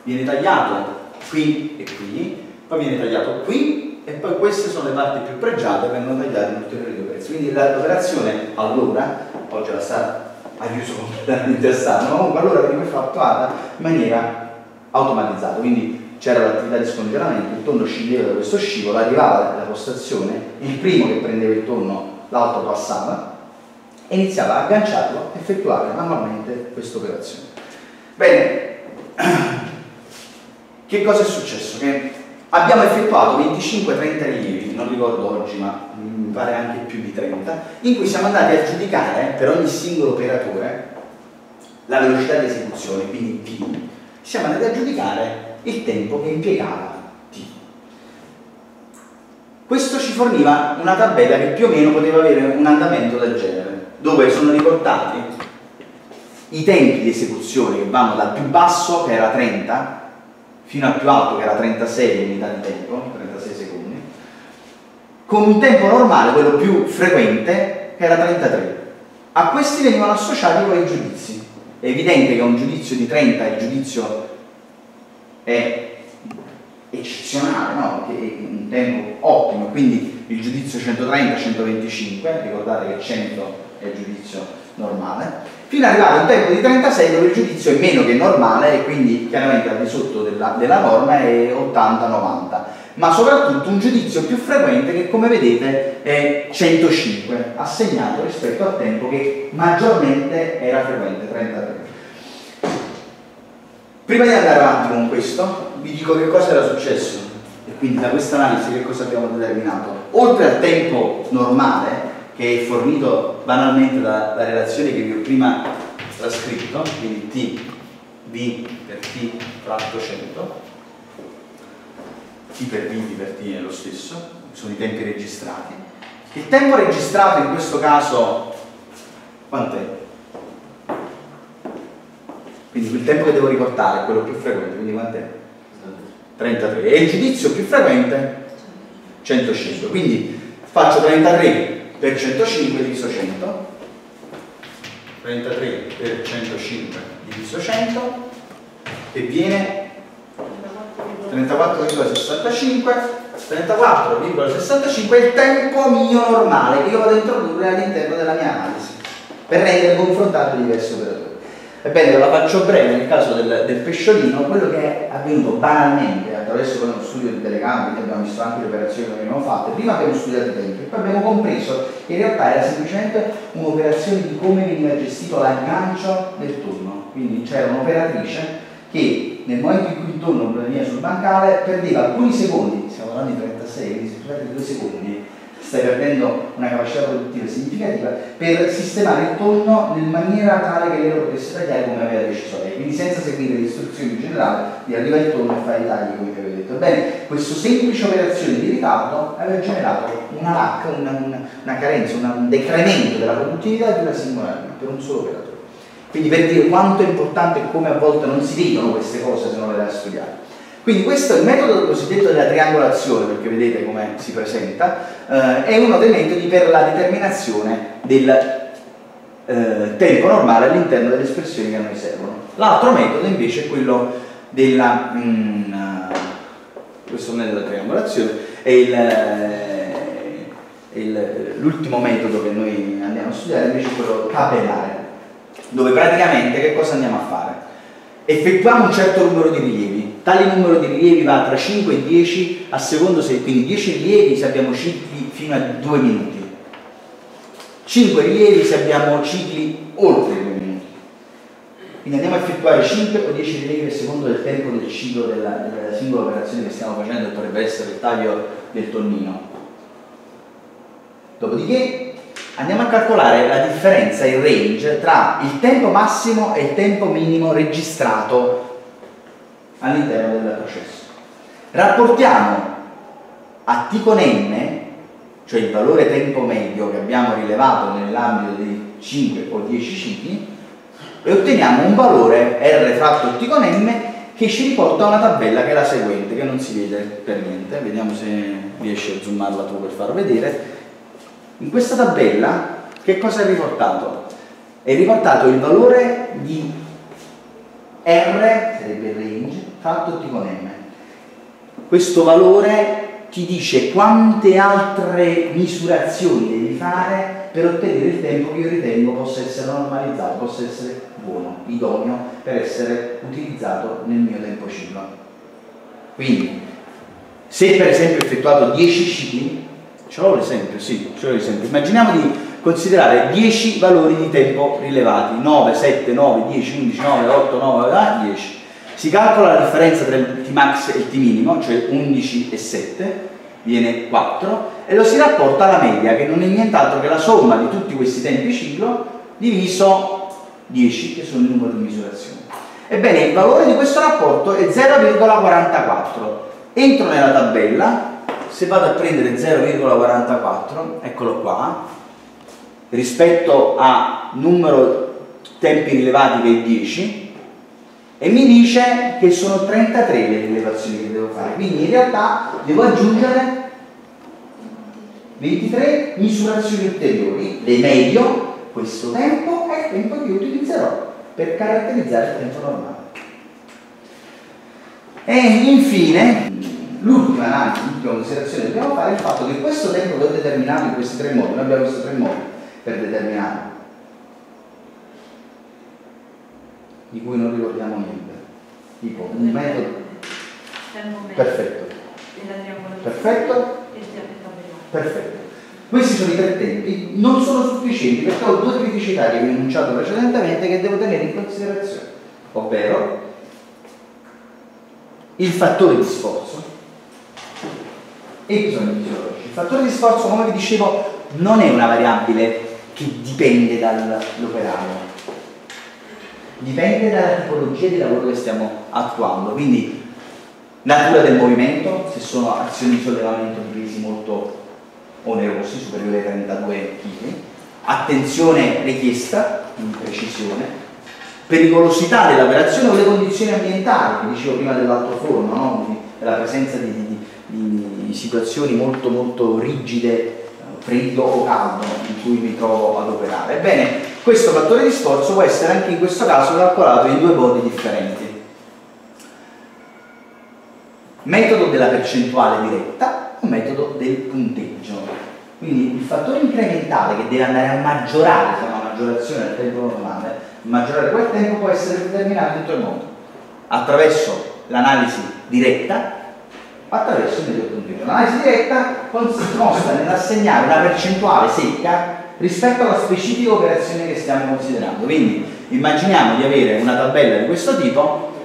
viene tagliato qui e qui, poi viene tagliato qui e poi queste sono le parti più pregiate vengono tagliate in ulteriori due pezzi. Quindi l'operazione allora, oggi la sta ha chiuso completamente a ma comunque allora veniva attuata in maniera automatizzata, quindi c'era l'attività di scongelamento, il tonno scendeva da questo scivolo, arrivava alla postazione, il primo che prendeva il tonno, l'altro passava e iniziava a agganciarlo, effettuare manualmente questa operazione. Bene, che cosa è successo? Che abbiamo effettuato 25-30 rilievi, non ricordo oggi, ma pare anche più di 30, in cui siamo andati a giudicare per ogni singolo operatore la velocità di esecuzione, quindi V, siamo andati a giudicare il tempo che impiegava T. Questo ci forniva una tabella che più o meno poteva avere un andamento del genere, dove sono riportati i tempi di esecuzione che vanno dal più basso, che era 30, fino al più alto, che era 36 unità di tempo, 36 secondi, con un tempo normale, quello più frequente, che era 33. A questi venivano associati poi i giudizi. È evidente che un giudizio di 30 è il giudizio è eccezionale, no? che è un tempo ottimo, quindi il giudizio 130-125, ricordate che 100 è il giudizio normale, fino ad arrivare a un tempo di 36 dove il giudizio è meno che normale e quindi chiaramente al di sotto della, della norma è 80-90, ma soprattutto un giudizio più frequente che come vedete è 105, assegnato rispetto al tempo che maggiormente era frequente, 33. Prima di andare avanti con questo, vi dico che cosa era successo e quindi da questa analisi che cosa abbiamo determinato. Oltre al tempo normale, che è fornito banalmente dalla relazione che vi ho prima trascritto, quindi T, V per T fratto 100, T per V, T è lo stesso, sono i tempi registrati. Il tempo registrato in questo caso, quant'è? Quindi il tempo che devo riportare è quello più frequente, quindi quant'è? 33. E il giudizio più frequente? 105. Quindi faccio 33 per 105 diviso 100. 33 per 105 diviso 100 che viene 34,65 34,65 è il tempo mio normale che io vado a introdurre all'interno della mia analisi per rendere confrontabili diversi operatori. Ebbene, la faccio breve nel caso del, del, pesciolino, quello che è avvenuto banalmente attraverso uno studio di telecamere, abbiamo visto anche le operazioni che abbiamo fatto, prima abbiamo studiato i tempi, poi abbiamo compreso che in realtà era semplicemente un'operazione di come veniva gestito l'aggancio del turno. Quindi c'era un'operatrice che nel momento in cui il turno veniva sul bancale perdeva alcuni secondi, stiamo parlando di 36, quindi se due secondi stai perdendo una capacità produttiva significativa per sistemare il tonno in maniera tale che lei lo potesse tagliare come aveva deciso lei, quindi senza seguire le istruzioni generali di arrivare il tonno e fare i tagli come vi avevo detto. Ebbene, questa semplice operazione di ritardo aveva generato una lacca, una, una, una carenza, una, un decremento della produttività di una singola per un solo operatore. Quindi per dire quanto è importante e come a volte non si vedono queste cose se non le vai a studiare. Quindi questo è il metodo cosiddetto della triangolazione, perché vedete come si presenta, eh, è uno dei metodi per la determinazione del eh, tempo normale all'interno delle espressioni che a noi servono. L'altro metodo invece è quello della, mm, questo non è della triangolazione, è l'ultimo metodo che noi andiamo a studiare invece è quello capellare, dove praticamente che cosa andiamo a fare? Effettuiamo un certo numero di rilievi, Tale numero di rilievi va tra 5 e 10 a secondo se, quindi 10 rilievi se abbiamo cicli fino a 2 minuti, 5 rilievi se abbiamo cicli oltre 2 minuti. Quindi andiamo a effettuare 5 o 10 rilievi a secondo del tempo del ciclo della, della singola operazione che stiamo facendo, che potrebbe essere il taglio del tonnino. Dopodiché andiamo a calcolare la differenza, il range, tra il tempo massimo e il tempo minimo registrato all'interno del processo. Rapportiamo a T con n, cioè il valore tempo medio che abbiamo rilevato nell'ambito dei 5 o 10 cicli, e otteniamo un valore R fratto T con n che ci riporta a una tabella che è la seguente, che non si vede per niente, vediamo se riesci a zoomarla tu per farlo vedere. In questa tabella che cosa è riportato? È riportato il valore di R, sarebbe range, fatto T con M. Questo valore ti dice quante altre misurazioni devi fare per ottenere il tempo che io ritengo possa essere normalizzato, possa essere buono, idoneo per essere utilizzato nel mio tempo ciclo. Quindi, se per esempio ho effettuato 10 cicli, ce l'ho l'esempio, sì, ce l'ho l'esempio. Immaginiamo di considerare 10 valori di tempo rilevati, 9, 7, 9, 10, 11, 9, 8, 9, 10 si calcola la differenza tra il T max e il T minimo, cioè 11 e 7, viene 4, e lo si rapporta alla media, che non è nient'altro che la somma di tutti questi tempi ciclo diviso 10 che sono il numero di misurazioni. Ebbene, il valore di questo rapporto è 0,44. Entro nella tabella, se vado a prendere 0,44, eccolo qua, rispetto a numero tempi rilevati che è 10, e mi dice che sono 33 le rilevazioni che devo fare, quindi in realtà devo aggiungere 23 misurazioni ulteriori, le medio, questo tempo è il tempo che utilizzerò per caratterizzare il tempo normale. E infine, l'ultima analisi, l'ultima considerazione che dobbiamo fare è il fatto che questo tempo che ho determinato in questi tre modi, noi abbiamo questi tre modi per determinarlo, di cui non ricordiamo niente, tipo un metodo perfetto, perfetto, perfetto. Questi sono i tre tempi, non sono sufficienti perché ho due criticità che vi ho enunciato precedentemente che devo tenere in considerazione, ovvero il fattore di sforzo e bisogni fisiologici. Il fattore di sforzo, come vi dicevo, non è una variabile che dipende dall'operaio, dipende dalla tipologia di lavoro che stiamo attuando, quindi natura del movimento, se sono azioni di sollevamento di pesi molto onerosi, superiori ai 32 kg, attenzione richiesta in precisione, pericolosità dell'operazione o le condizioni ambientali, vi dicevo prima dell'alto forno, no? della presenza di, situazioni molto molto rigide, freddo o caldo in cui mi trovo ad operare. Ebbene, questo fattore di sforzo può essere anche in questo caso calcolato in due modi differenti. Metodo della percentuale diretta o metodo del punteggio. Quindi il fattore incrementale che deve andare a maggiorare, se una maggiorazione del tempo normale, maggiorare quel tempo può essere determinato in due modi. Attraverso l'analisi diretta attraverso il metodo punteggio. L'analisi diretta consta nell'assegnare una percentuale secca rispetto alla specifica operazione che stiamo considerando. Quindi immaginiamo di avere una tabella di questo tipo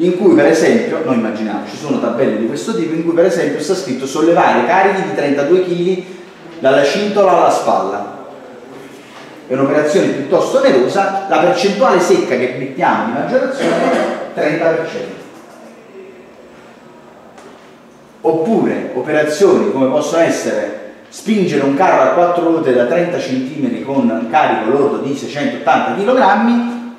in cui per esempio, noi immaginiamo, ci sono tabelle di questo tipo in cui per esempio sta scritto sollevare carichi di 32 kg dalla cintola alla spalla. È un'operazione piuttosto onerosa, la percentuale secca che mettiamo di maggiorazione è 30%. Oppure operazioni come possono essere spingere un carro a 4 ruote da 30 cm con un carico lordo di 680 kg,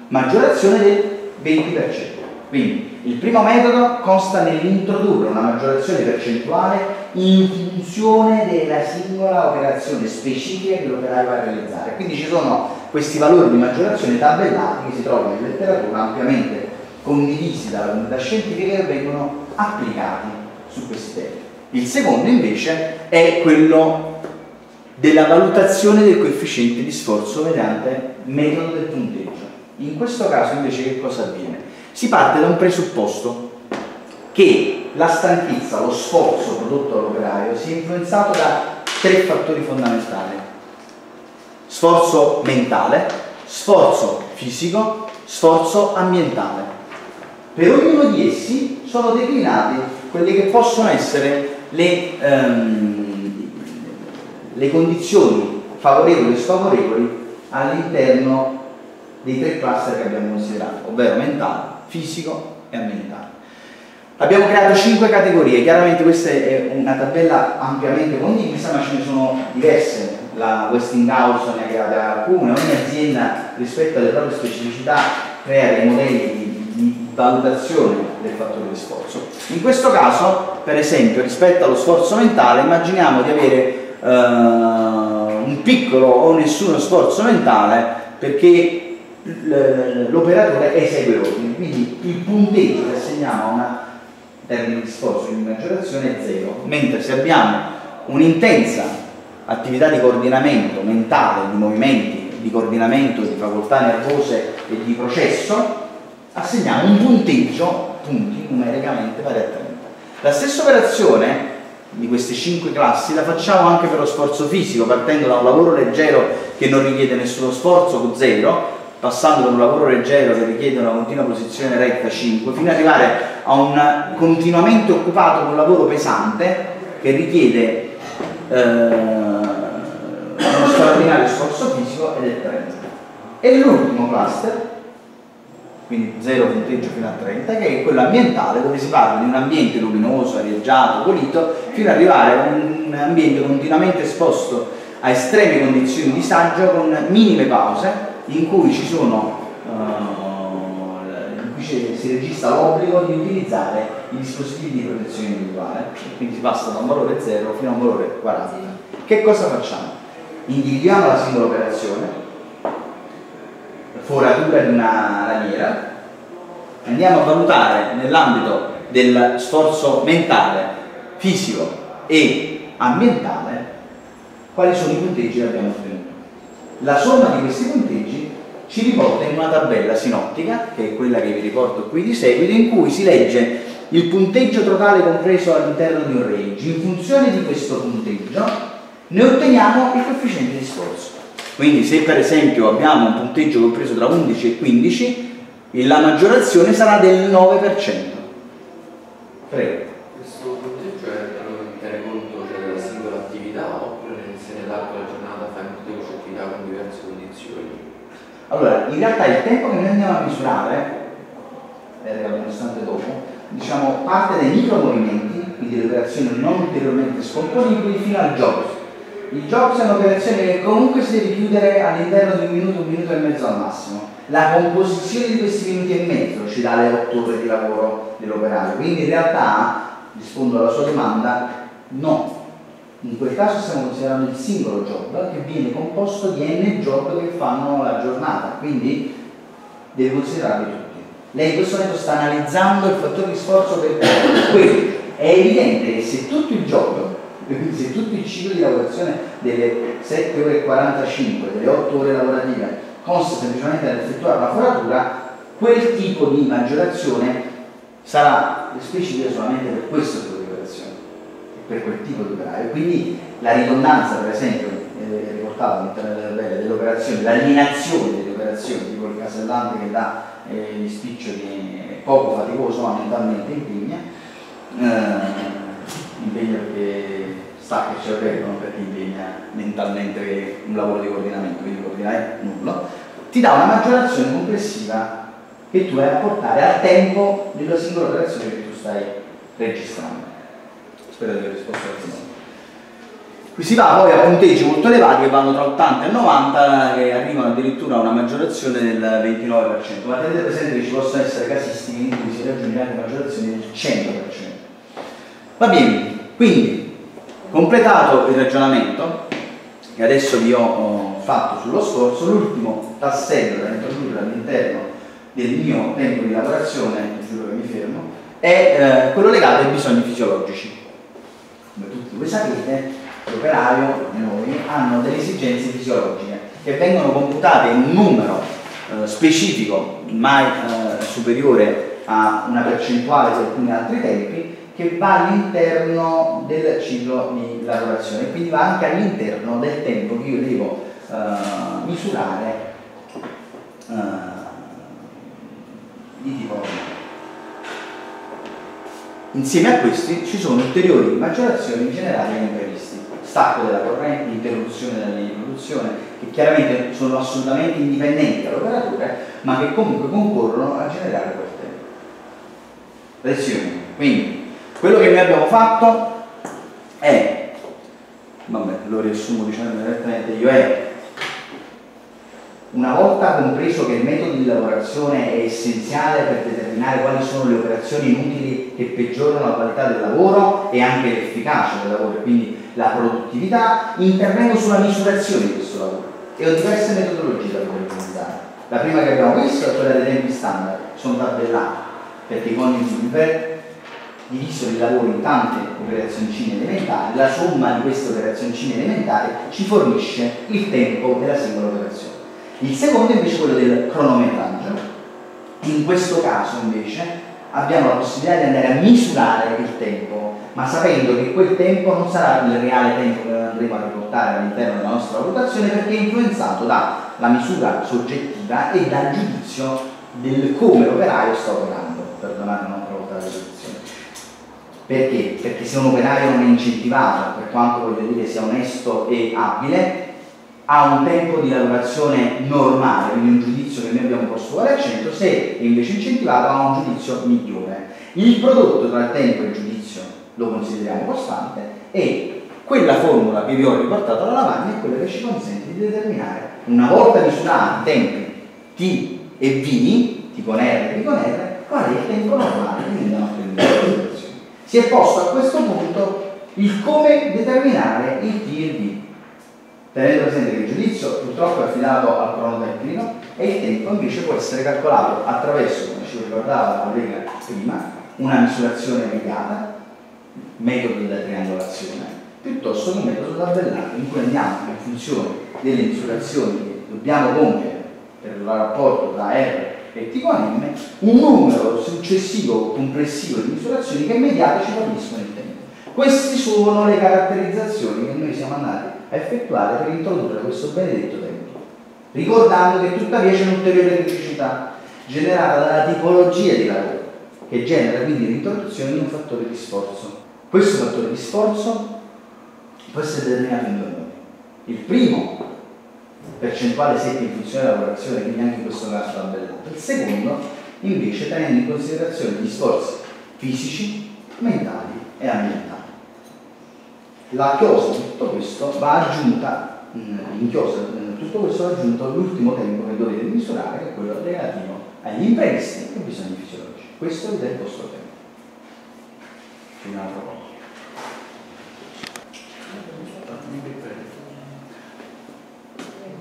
maggiorazione del 20%. Quindi il primo metodo consta nell'introdurre una maggiorazione percentuale in funzione della singola operazione specifica che l'operaio va a realizzare. Quindi ci sono questi valori di maggiorazione tabellati che si trovano in letteratura ampiamente condivisi dalla comunità scientifica che vengono applicati su questi temi. Il secondo invece è quello della valutazione del coefficiente di sforzo mediante metodo del punteggio. In questo caso invece che cosa avviene? Si parte da un presupposto che la stanchezza, lo sforzo prodotto dall'operaio sia influenzato da tre fattori fondamentali. Sforzo mentale, sforzo fisico, sforzo ambientale. Per ognuno di essi sono declinati quelli che possono essere le, ehm, le condizioni favorevoli e sfavorevoli all'interno dei tre cluster che abbiamo considerato, ovvero mentale, fisico e ambientale. Abbiamo creato cinque categorie, chiaramente questa è una tabella ampiamente condivisa, ma ce ne sono diverse. La Westinghouse ne ha create alcune, ogni azienda rispetto alle proprie specificità crea dei modelli di, di valutazione del fattore di sforzo. In questo caso, per esempio, rispetto allo sforzo mentale, immaginiamo di avere uh, un piccolo o nessuno sforzo mentale perché l'operatore esegue l'ordine, quindi il punteggio che assegniamo a una termine di sforzo di maggiorazione è zero, mentre se abbiamo un'intensa attività di coordinamento mentale, di movimenti, di coordinamento di facoltà nervose e di processo, assegniamo un punteggio, punti numericamente pari a 30. La stessa operazione di queste 5 classi la facciamo anche per lo sforzo fisico, partendo da un lavoro leggero che non richiede nessuno sforzo, con 0, passando da un lavoro leggero che richiede una continua posizione retta 5, fino ad arrivare a un continuamente occupato con un lavoro pesante che richiede eh, uno straordinario sforzo fisico ed è 30. E l'ultimo cluster, quindi 0 punteggio fino a 30, che è quello ambientale dove si parla di un ambiente luminoso, arieggiato, pulito, fino ad arrivare a un ambiente continuamente esposto a estreme condizioni di disagio con minime pause in cui ci sono uh, si registra l'obbligo di utilizzare i dispositivi di protezione individuale, quindi si passa da un valore 0 fino a un valore 40. Che cosa facciamo? Individuiamo la singola operazione, foratura di una lamiera, andiamo a valutare nell'ambito del sforzo mentale, fisico e ambientale quali sono i punteggi che abbiamo ottenuto. La somma di questi punteggi ci riporta in una tabella sinottica, che è quella che vi riporto qui di seguito, in cui si legge il punteggio totale compreso all'interno di un range. In funzione di questo punteggio ne otteniamo il coefficiente di sforzo. Quindi se per esempio abbiamo un punteggio compreso tra 11 e 15, la maggiorazione sarà del 9%. Prego. Questo punteggio è tenere conto cioè, della singola attività oppure se nell'arco della giornata fai molteplici attività con diverse condizioni? Allora, in realtà il tempo che noi andiamo a misurare, vedremo un istante dopo, diciamo, parte dai micromovimenti, quindi le operazioni non ulteriormente scomponibili, fino al job. Il job è un'operazione che comunque si deve chiudere all'interno di un minuto, un minuto e mezzo al massimo. La composizione di questi minuti e mezzo ci dà le otto ore di lavoro dell'operaio, quindi in realtà, rispondo alla sua domanda, no, in quel caso stiamo considerando il singolo job che viene composto di n job che fanno la giornata, quindi deve considerarli tutti. Lei in questo momento sta analizzando il fattore di sforzo per [coughs] quello. È evidente che se tutto il job, quindi se tutto il ciclo di lavorazione delle 7 ore e 45, delle 8 ore lavorative, consta semplicemente nell'effettuare la foratura, quel tipo di maggiorazione sarà specifica solamente per questo tipo di per quel tipo di operaio. Quindi la ridondanza, per esempio, è riportata all'interno delle tabelle delle operazioni, l'alienazione delle operazioni, tipo il casellante che dà eh, gli spiccioli è poco faticoso ma mentalmente impegna, eh, impegna perché sta che cervello, non perché impegna mentalmente un lavoro di coordinamento, quindi coordinare nulla, ti dà una maggiorazione complessiva che tu vai a portare al tempo della singola operazione che tu stai registrando. Spero di aver risposto alla domanda. Qui si va poi a punteggi molto elevati che vanno tra 80 e 90 che arrivano addirittura a una maggiorazione del 29%, ma tenete presente che ci possono essere casistiche in cui si raggiunge anche maggiorazioni del 100%. Va bene, quindi completato il ragionamento che adesso vi ho fatto sullo sforzo, l'ultimo tassello da introdurre all'interno del mio tempo di lavorazione, giuro che mi fermo, è eh, quello legato ai bisogni fisiologici. Come tutti voi sapete, l'operaio e noi hanno delle esigenze fisiologiche che vengono computate in un numero eh, specifico, mai eh, superiore a una percentuale di alcuni altri tempi, che va all'interno del ciclo di lavorazione, quindi va anche all'interno del tempo che io devo eh, misurare eh, di tipo Insieme a questi ci sono ulteriori maggiorazioni generali e imprevisti, stacco della corrente, interruzione della linea di produzione, che chiaramente sono assolutamente indipendenti dall'operatore, ma che comunque concorrono a generare quel tempo. Lezione. Quindi, quello che noi abbiamo fatto è, vabbè, lo riassumo dicendo direttamente io, è una volta compreso che il metodo di lavorazione è essenziale per determinare quali sono le operazioni inutili che peggiorano la qualità del lavoro e anche l'efficacia del lavoro, quindi la produttività, intervengo sulla misurazione di questo lavoro e ho diverse metodologie da poter utilizzare. La prima che abbiamo visto è quella dei tempi standard, sono tabellati, perché con il diviso il lavoro in tante operazioncine elementari, la somma di queste operazioncine elementari ci fornisce il tempo della singola operazione. Il secondo invece è quello del cronometraggio. In questo caso invece abbiamo la possibilità di andare a misurare il tempo, ma sapendo che quel tempo non sarà il reale tempo che andremo a riportare all'interno della nostra valutazione perché è influenzato dalla misura soggettiva e dal giudizio del come l'operaio sta operando, perdonate un'altra volta la ripetizione. Perché? Perché se un operaio non è incentivato, per quanto voglio dire sia onesto e abile, ha un tempo di lavorazione normale, quindi un giudizio che noi abbiamo posto quale al centro, se è invece incentivato ha un giudizio migliore. Il prodotto tra il tempo e il giudizio lo consideriamo costante e quella formula che vi ho riportato alla lavagna è quella che ci consente di determinare, una volta misurati i tempi T e V, T con R e T con R, qual è il tempo normale nostra situazione. Si è posto a questo punto il come determinare il T il V tenendo presente che il giudizio purtroppo è affidato al cronotecnico e il tempo invece può essere calcolato attraverso, come ci ricordava la collega prima, una misurazione immediata, metodo della triangolazione, piuttosto che un metodo tabellato in cui andiamo in funzione delle misurazioni che dobbiamo compiere per il rapporto tra R con M, un numero successivo complessivo di misurazioni che immediate ci forniscono il tempo. Queste sono le caratterizzazioni che noi siamo andati a effettuare per introdurre questo benedetto tempo. Ricordando che tuttavia c'è un'ulteriore criticità generata dalla tipologia di lavoro, che genera quindi l'introduzione di un fattore di sforzo. Questo fattore di sforzo può essere determinato in due modi. Il primo, percentuale secca in funzione della lavorazione, quindi anche in questo caso tabellato. Il secondo, invece, tenendo in considerazione gli sforzi fisici, mentali e ambientali. La chiosa di tutto questo va aggiunta, mm, in chiosa tutto questo va aggiunto l'ultimo tempo che dovete misurare, che è quello relativo agli imprevisti e ai bisogni fisiologici. Questo è il vostro tempo. C'è un'altra cosa.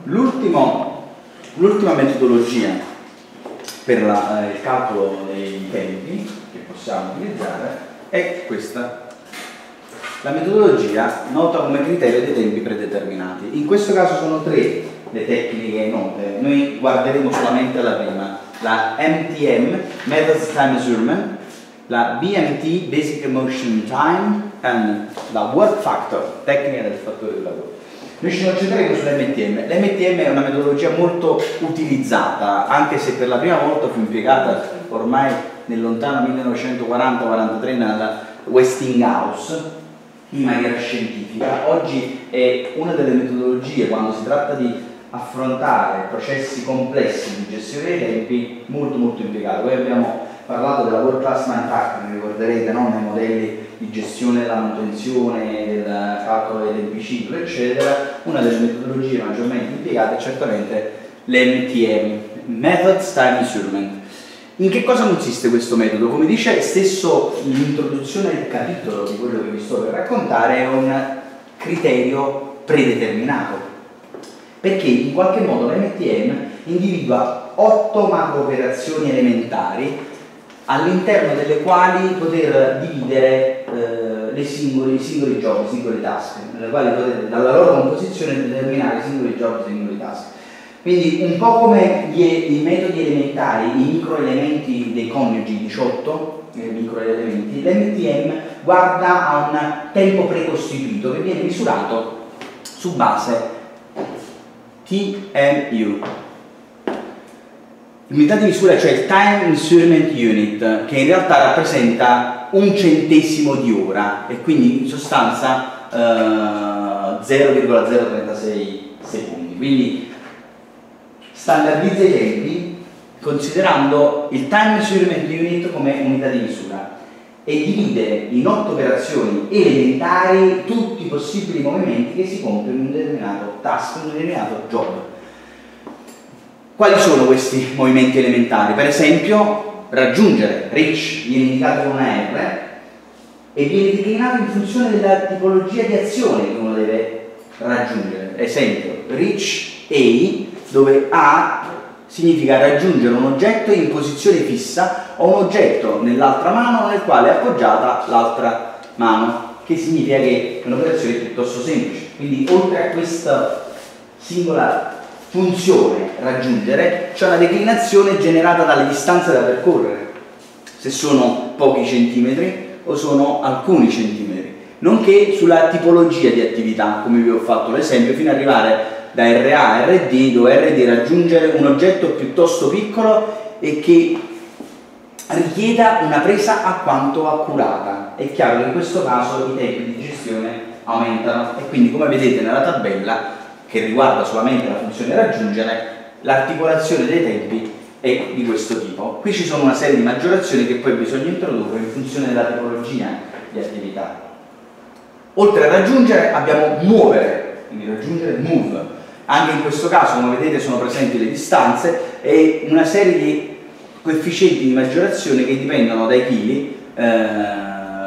L'ultima metodologia per la, eh, il calcolo dei tempi che possiamo utilizzare è questa la metodologia nota come criterio dei tempi predeterminati. In questo caso sono tre le tecniche note, noi guarderemo solamente la prima, la MTM, Methods Time Measurement, la BMT, Basic Emotion Time, e la Work Factor, tecnica del fattore del lavoro. Noi ci concentreremo sull'MTM. L'MTM è una metodologia molto utilizzata, anche se per la prima volta fu impiegata ormai nel lontano 1940-43 nella Westinghouse, in maniera scientifica. Oggi è una delle metodologie quando si tratta di affrontare processi complessi di gestione dei tempi molto molto impiegata. Poi abbiamo parlato della world class manufacturing, ricorderete, no? nei modelli di gestione della manutenzione, del calcolo dei tempi ciclo, eccetera. Una delle metodologie maggiormente impiegate è certamente l'MTM, Methods Time Measurement in che cosa consiste questo metodo? Come dice stesso l'introduzione del capitolo di quello che vi sto per raccontare, è un criterio predeterminato, perché in qualche modo l'MTM individua otto macro operazioni elementari all'interno delle quali poter dividere eh, singoli, i singoli job, i singoli task, nelle quali potete dalla loro composizione determinare i singoli job, i singoli task. Quindi un po' come gli, i metodi elementari, i microelementi dei coniugi 18, eh, microelementi, l'MTM guarda a un tempo precostituito che viene misurato su base TMU. L'unità di misura, cioè il Time Measurement Unit, che in realtà rappresenta un centesimo di ora e quindi in sostanza eh, 0,036 secondi. Quindi standardizza i tempi considerando il time measurement unit come unità di misura e divide in otto operazioni elementari tutti i possibili movimenti che si compiono in un determinato task, in un determinato job. Quali sono questi movimenti elementari? Per esempio, raggiungere, reach, viene indicato con una R e viene declinato in funzione della tipologia di azione che uno deve raggiungere. Esempio, reach A dove A significa raggiungere un oggetto in posizione fissa o un oggetto nell'altra mano nel quale è appoggiata l'altra mano, che significa che è un'operazione piuttosto semplice. Quindi oltre a questa singola funzione raggiungere, c'è una declinazione generata dalle distanze da percorrere, se sono pochi centimetri o sono alcuni centimetri, nonché sulla tipologia di attività, come vi ho fatto l'esempio, fino ad arrivare da RA a RD, dove RD raggiungere un oggetto piuttosto piccolo e che richieda una presa a quanto accurata. È chiaro che in questo caso i tempi di gestione aumentano e quindi come vedete nella tabella che riguarda solamente la funzione raggiungere, l'articolazione dei tempi è di questo tipo. Qui ci sono una serie di maggiorazioni che poi bisogna introdurre in funzione della tipologia di attività. Oltre a raggiungere abbiamo muovere, quindi raggiungere move. Anche in questo caso, come vedete, sono presenti le distanze e una serie di coefficienti di maggiorazione che dipendono dai chili, eh,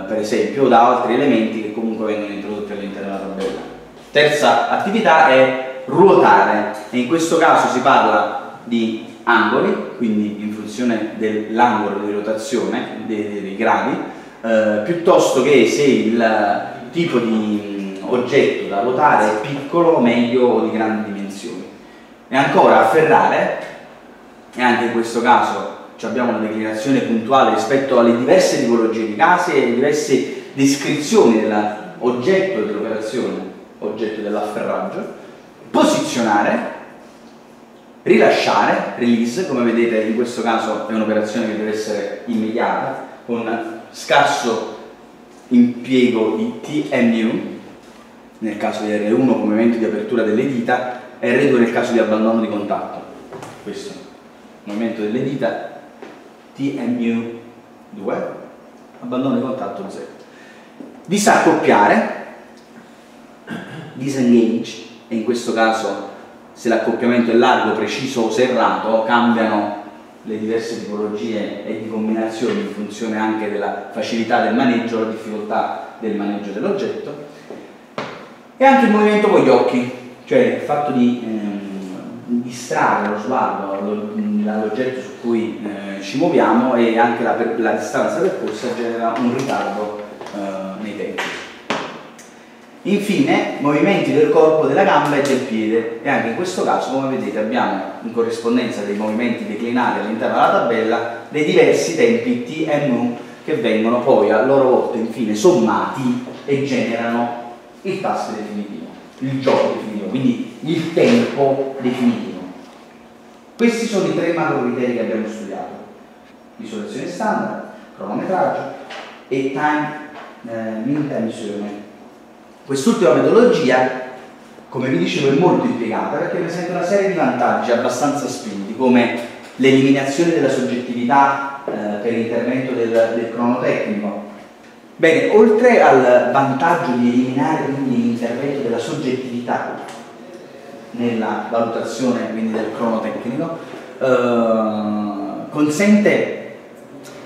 per esempio, o da altri elementi che comunque vengono introdotti all'interno della tabella. Terza attività è ruotare e in questo caso si parla di angoli, quindi in funzione dell'angolo di rotazione dei, dei gradi, eh, piuttosto che se il tipo di oggetto da ruotare è piccolo, medio o di grandi dimensioni. E ancora afferrare, e anche in questo caso abbiamo una declinazione puntuale rispetto alle diverse tipologie di case e diverse descrizioni dell'oggetto dell'operazione, oggetto dell'afferraggio, posizionare, rilasciare, release, come vedete in questo caso è un'operazione che deve essere immediata, con scarso impiego di TMU, nel caso di R1 come momento di apertura delle dita, R2 nel caso di abbandono di contatto. Questo, movimento delle dita, TMU 2, abbandono di contatto 0. Disaccoppiare, disengage, e in questo caso se l'accoppiamento è largo, preciso o serrato, cambiano le diverse tipologie e di combinazioni in funzione anche della facilità del maneggio, la difficoltà del maneggio dell'oggetto e anche il movimento con gli occhi, cioè il fatto di ehm, distrarre lo sguardo dall'oggetto su cui eh, ci muoviamo e anche la, la distanza percorsa genera un ritardo eh, nei tempi. Infine, movimenti del corpo, della gamba e del piede. E anche in questo caso, come vedete, abbiamo in corrispondenza dei movimenti declinati all'interno della tabella dei diversi tempi T e M che vengono poi a loro volta infine sommati e generano il tasto definitivo, il gioco definitivo, quindi il tempo definitivo. Questi sono i tre macro criteri che abbiamo studiato, misurazione standard, cronometraggio e time, eh, time measurement Quest'ultima metodologia, come vi dicevo, è molto impiegata perché presenta una serie di vantaggi abbastanza spinti, come l'eliminazione della soggettività eh, per intervento del, del cronotecnico. Bene, oltre al vantaggio di eliminare quindi l'intervento della soggettività nella valutazione quindi del cronotecnico, eh, consente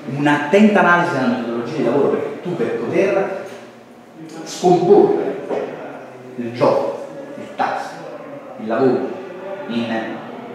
un'attenta analisi della metodologia di lavoro perché tu per poter scomporre il gioco, il tasto, il lavoro in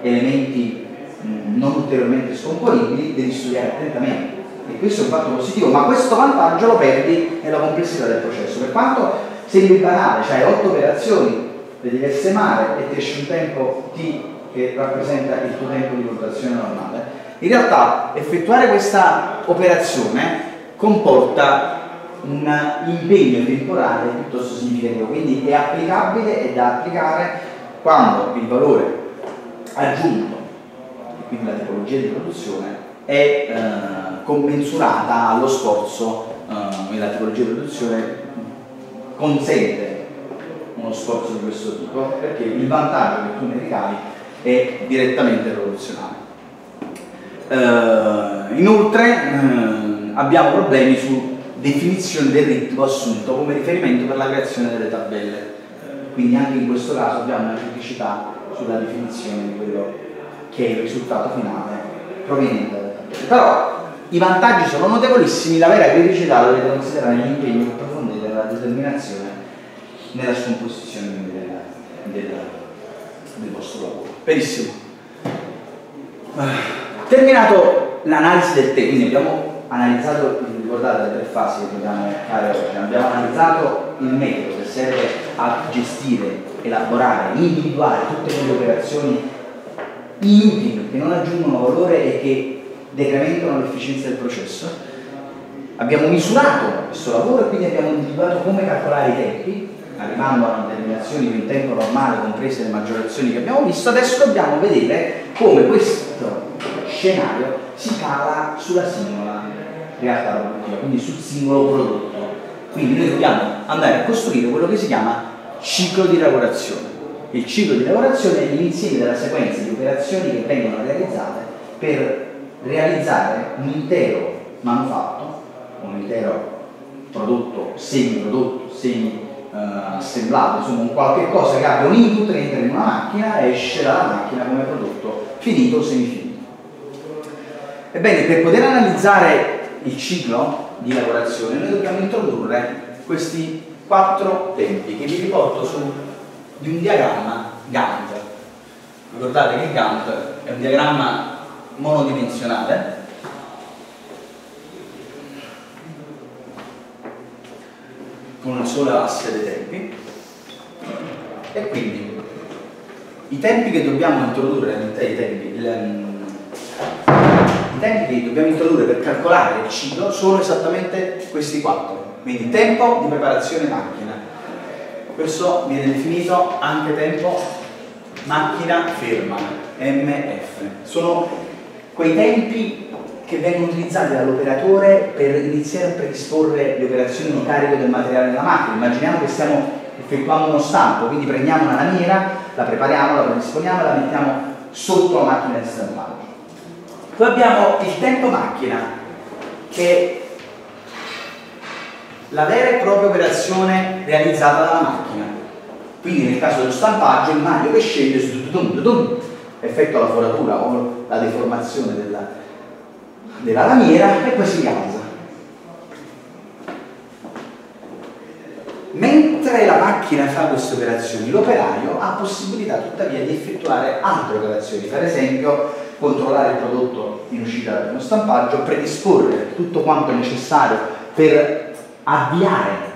elementi mm, non ulteriormente scomponibili, devi studiare attentamente. E questo è un fatto positivo, ma questo vantaggio lo perdi nella complessità del processo. Per quanto sembri banale, cioè 8 operazioni, le diverse mare e ti esce un tempo T che rappresenta il tuo tempo di valutazione normale, in realtà effettuare questa operazione comporta un impegno temporale piuttosto significativo, quindi è applicabile e da applicare quando il valore aggiunto, quindi la tipologia di produzione, è eh, commensurata allo sforzo eh, e la tipologia di produzione consente uno sforzo di questo tipo perché il vantaggio che tu ne ricavi è direttamente proporzionale. Eh, inoltre eh, abbiamo problemi su definizione del ritmo assunto come riferimento per la creazione delle tabelle. Quindi anche in questo caso abbiamo una criticità sulla definizione di quello che è il risultato finale proveniente dalle tabelle. Però i vantaggi sono notevolissimi, la vera criticità dovete considerare l'impegno che approfondite nella determinazione nella scomposizione del, del, del vostro lavoro. Benissimo. Terminato l'analisi del tempo, quindi abbiamo analizzato ricordate le tre fasi che dobbiamo fare oggi, abbiamo analizzato il metodo che serve a gestire, elaborare, individuare tutte quelle operazioni inutili che non aggiungono valore e che decrementano l'efficienza del processo. Abbiamo misurato questo lavoro e quindi abbiamo individuato come calcolare i tempi, arrivando a determinazioni di un tempo normale, comprese le maggiorazioni che abbiamo visto. Adesso dobbiamo vedere come questo scenario si cala sulla singola realtà produttiva, quindi sul singolo prodotto. Quindi noi dobbiamo andare a costruire quello che si chiama ciclo di lavorazione. il ciclo di lavorazione è l'insieme della sequenza di operazioni che vengono realizzate per realizzare un intero manufatto, un intero prodotto, semi-prodotto, semi-assemblato, insomma un qualche cosa che abbia un input, entra in una macchina e esce dalla macchina come prodotto finito o semifinito. Ebbene, per poter analizzare il ciclo di lavorazione. Noi dobbiamo introdurre questi quattro tempi che vi riporto su di un diagramma Gantt. Ricordate che Gantt è un diagramma monodimensionale? Con un solo asse dei tempi. E quindi i tempi che dobbiamo introdurre i tempi, i tempi che dobbiamo introdurre per calcolare il ciclo sono esattamente questi quattro quindi tempo di preparazione macchina questo viene definito anche tempo macchina ferma MF sono quei tempi che vengono utilizzati dall'operatore per iniziare a predisporre le operazioni di carico del materiale nella macchina. Immaginiamo che stiamo effettuando uno stampo, quindi prendiamo una lamiera, la prepariamo, la predisponiamo e la mettiamo sotto la macchina di stampaggio. Poi abbiamo il tempo macchina, che è la vera e propria operazione realizzata dalla macchina. Quindi nel caso dello stampaggio il maglio che scende effettua la foratura o la deformazione della, della lamiera e poi si alza. Mentre la macchina fa queste operazioni, l'operaio ha possibilità tuttavia di effettuare altre operazioni, per esempio controllare il prodotto in uscita da uno stampaggio, predisporre tutto quanto necessario per avviare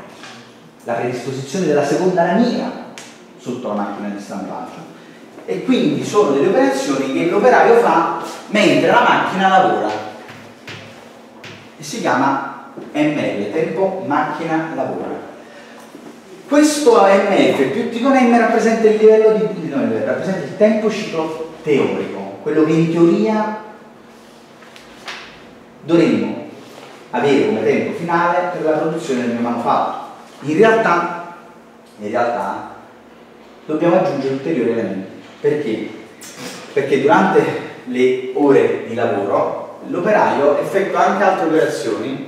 la predisposizione della seconda lamiera sotto la macchina di stampaggio. E quindi sono delle operazioni che l'operaio fa mentre la macchina lavora e si chiama ML, tempo macchina lavora. Questo MF più T con M rappresenta il livello di, no, rappresenta il tempo ciclo teorico, quello che in teoria dovremmo avere come tempo finale per la produzione del mio manufatto. In realtà, in realtà dobbiamo aggiungere ulteriori elementi. Perché? Perché durante le ore di lavoro l'operaio effettua anche altre operazioni,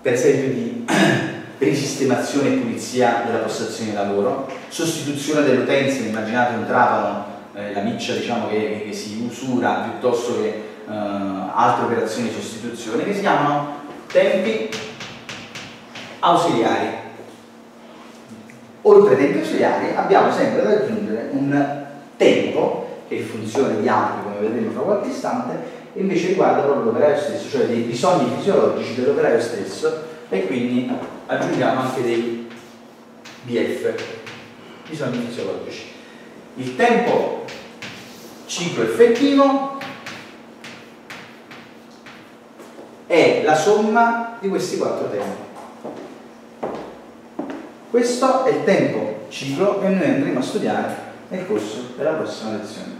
per esempio di [clears throat] risistemazione e pulizia della postazione di lavoro, sostituzione delle utenze, immaginate un trapano, eh, la miccia diciamo, che, che, si usura piuttosto che eh, altre operazioni di sostituzione che si chiamano tempi ausiliari. Oltre ai tempi ausiliari abbiamo sempre da aggiungere un tempo che è funzione di altri come vedremo fra qualche istante, invece riguarda proprio l'operaio stesso, cioè dei bisogni fisiologici dell'operaio stesso e quindi aggiungiamo anche dei BF, bisogni fisiologici. Il tempo ciclo effettivo è la somma di questi quattro tempi. Questo è il tempo ciclo che noi andremo a studiare nel corso della prossima lezione.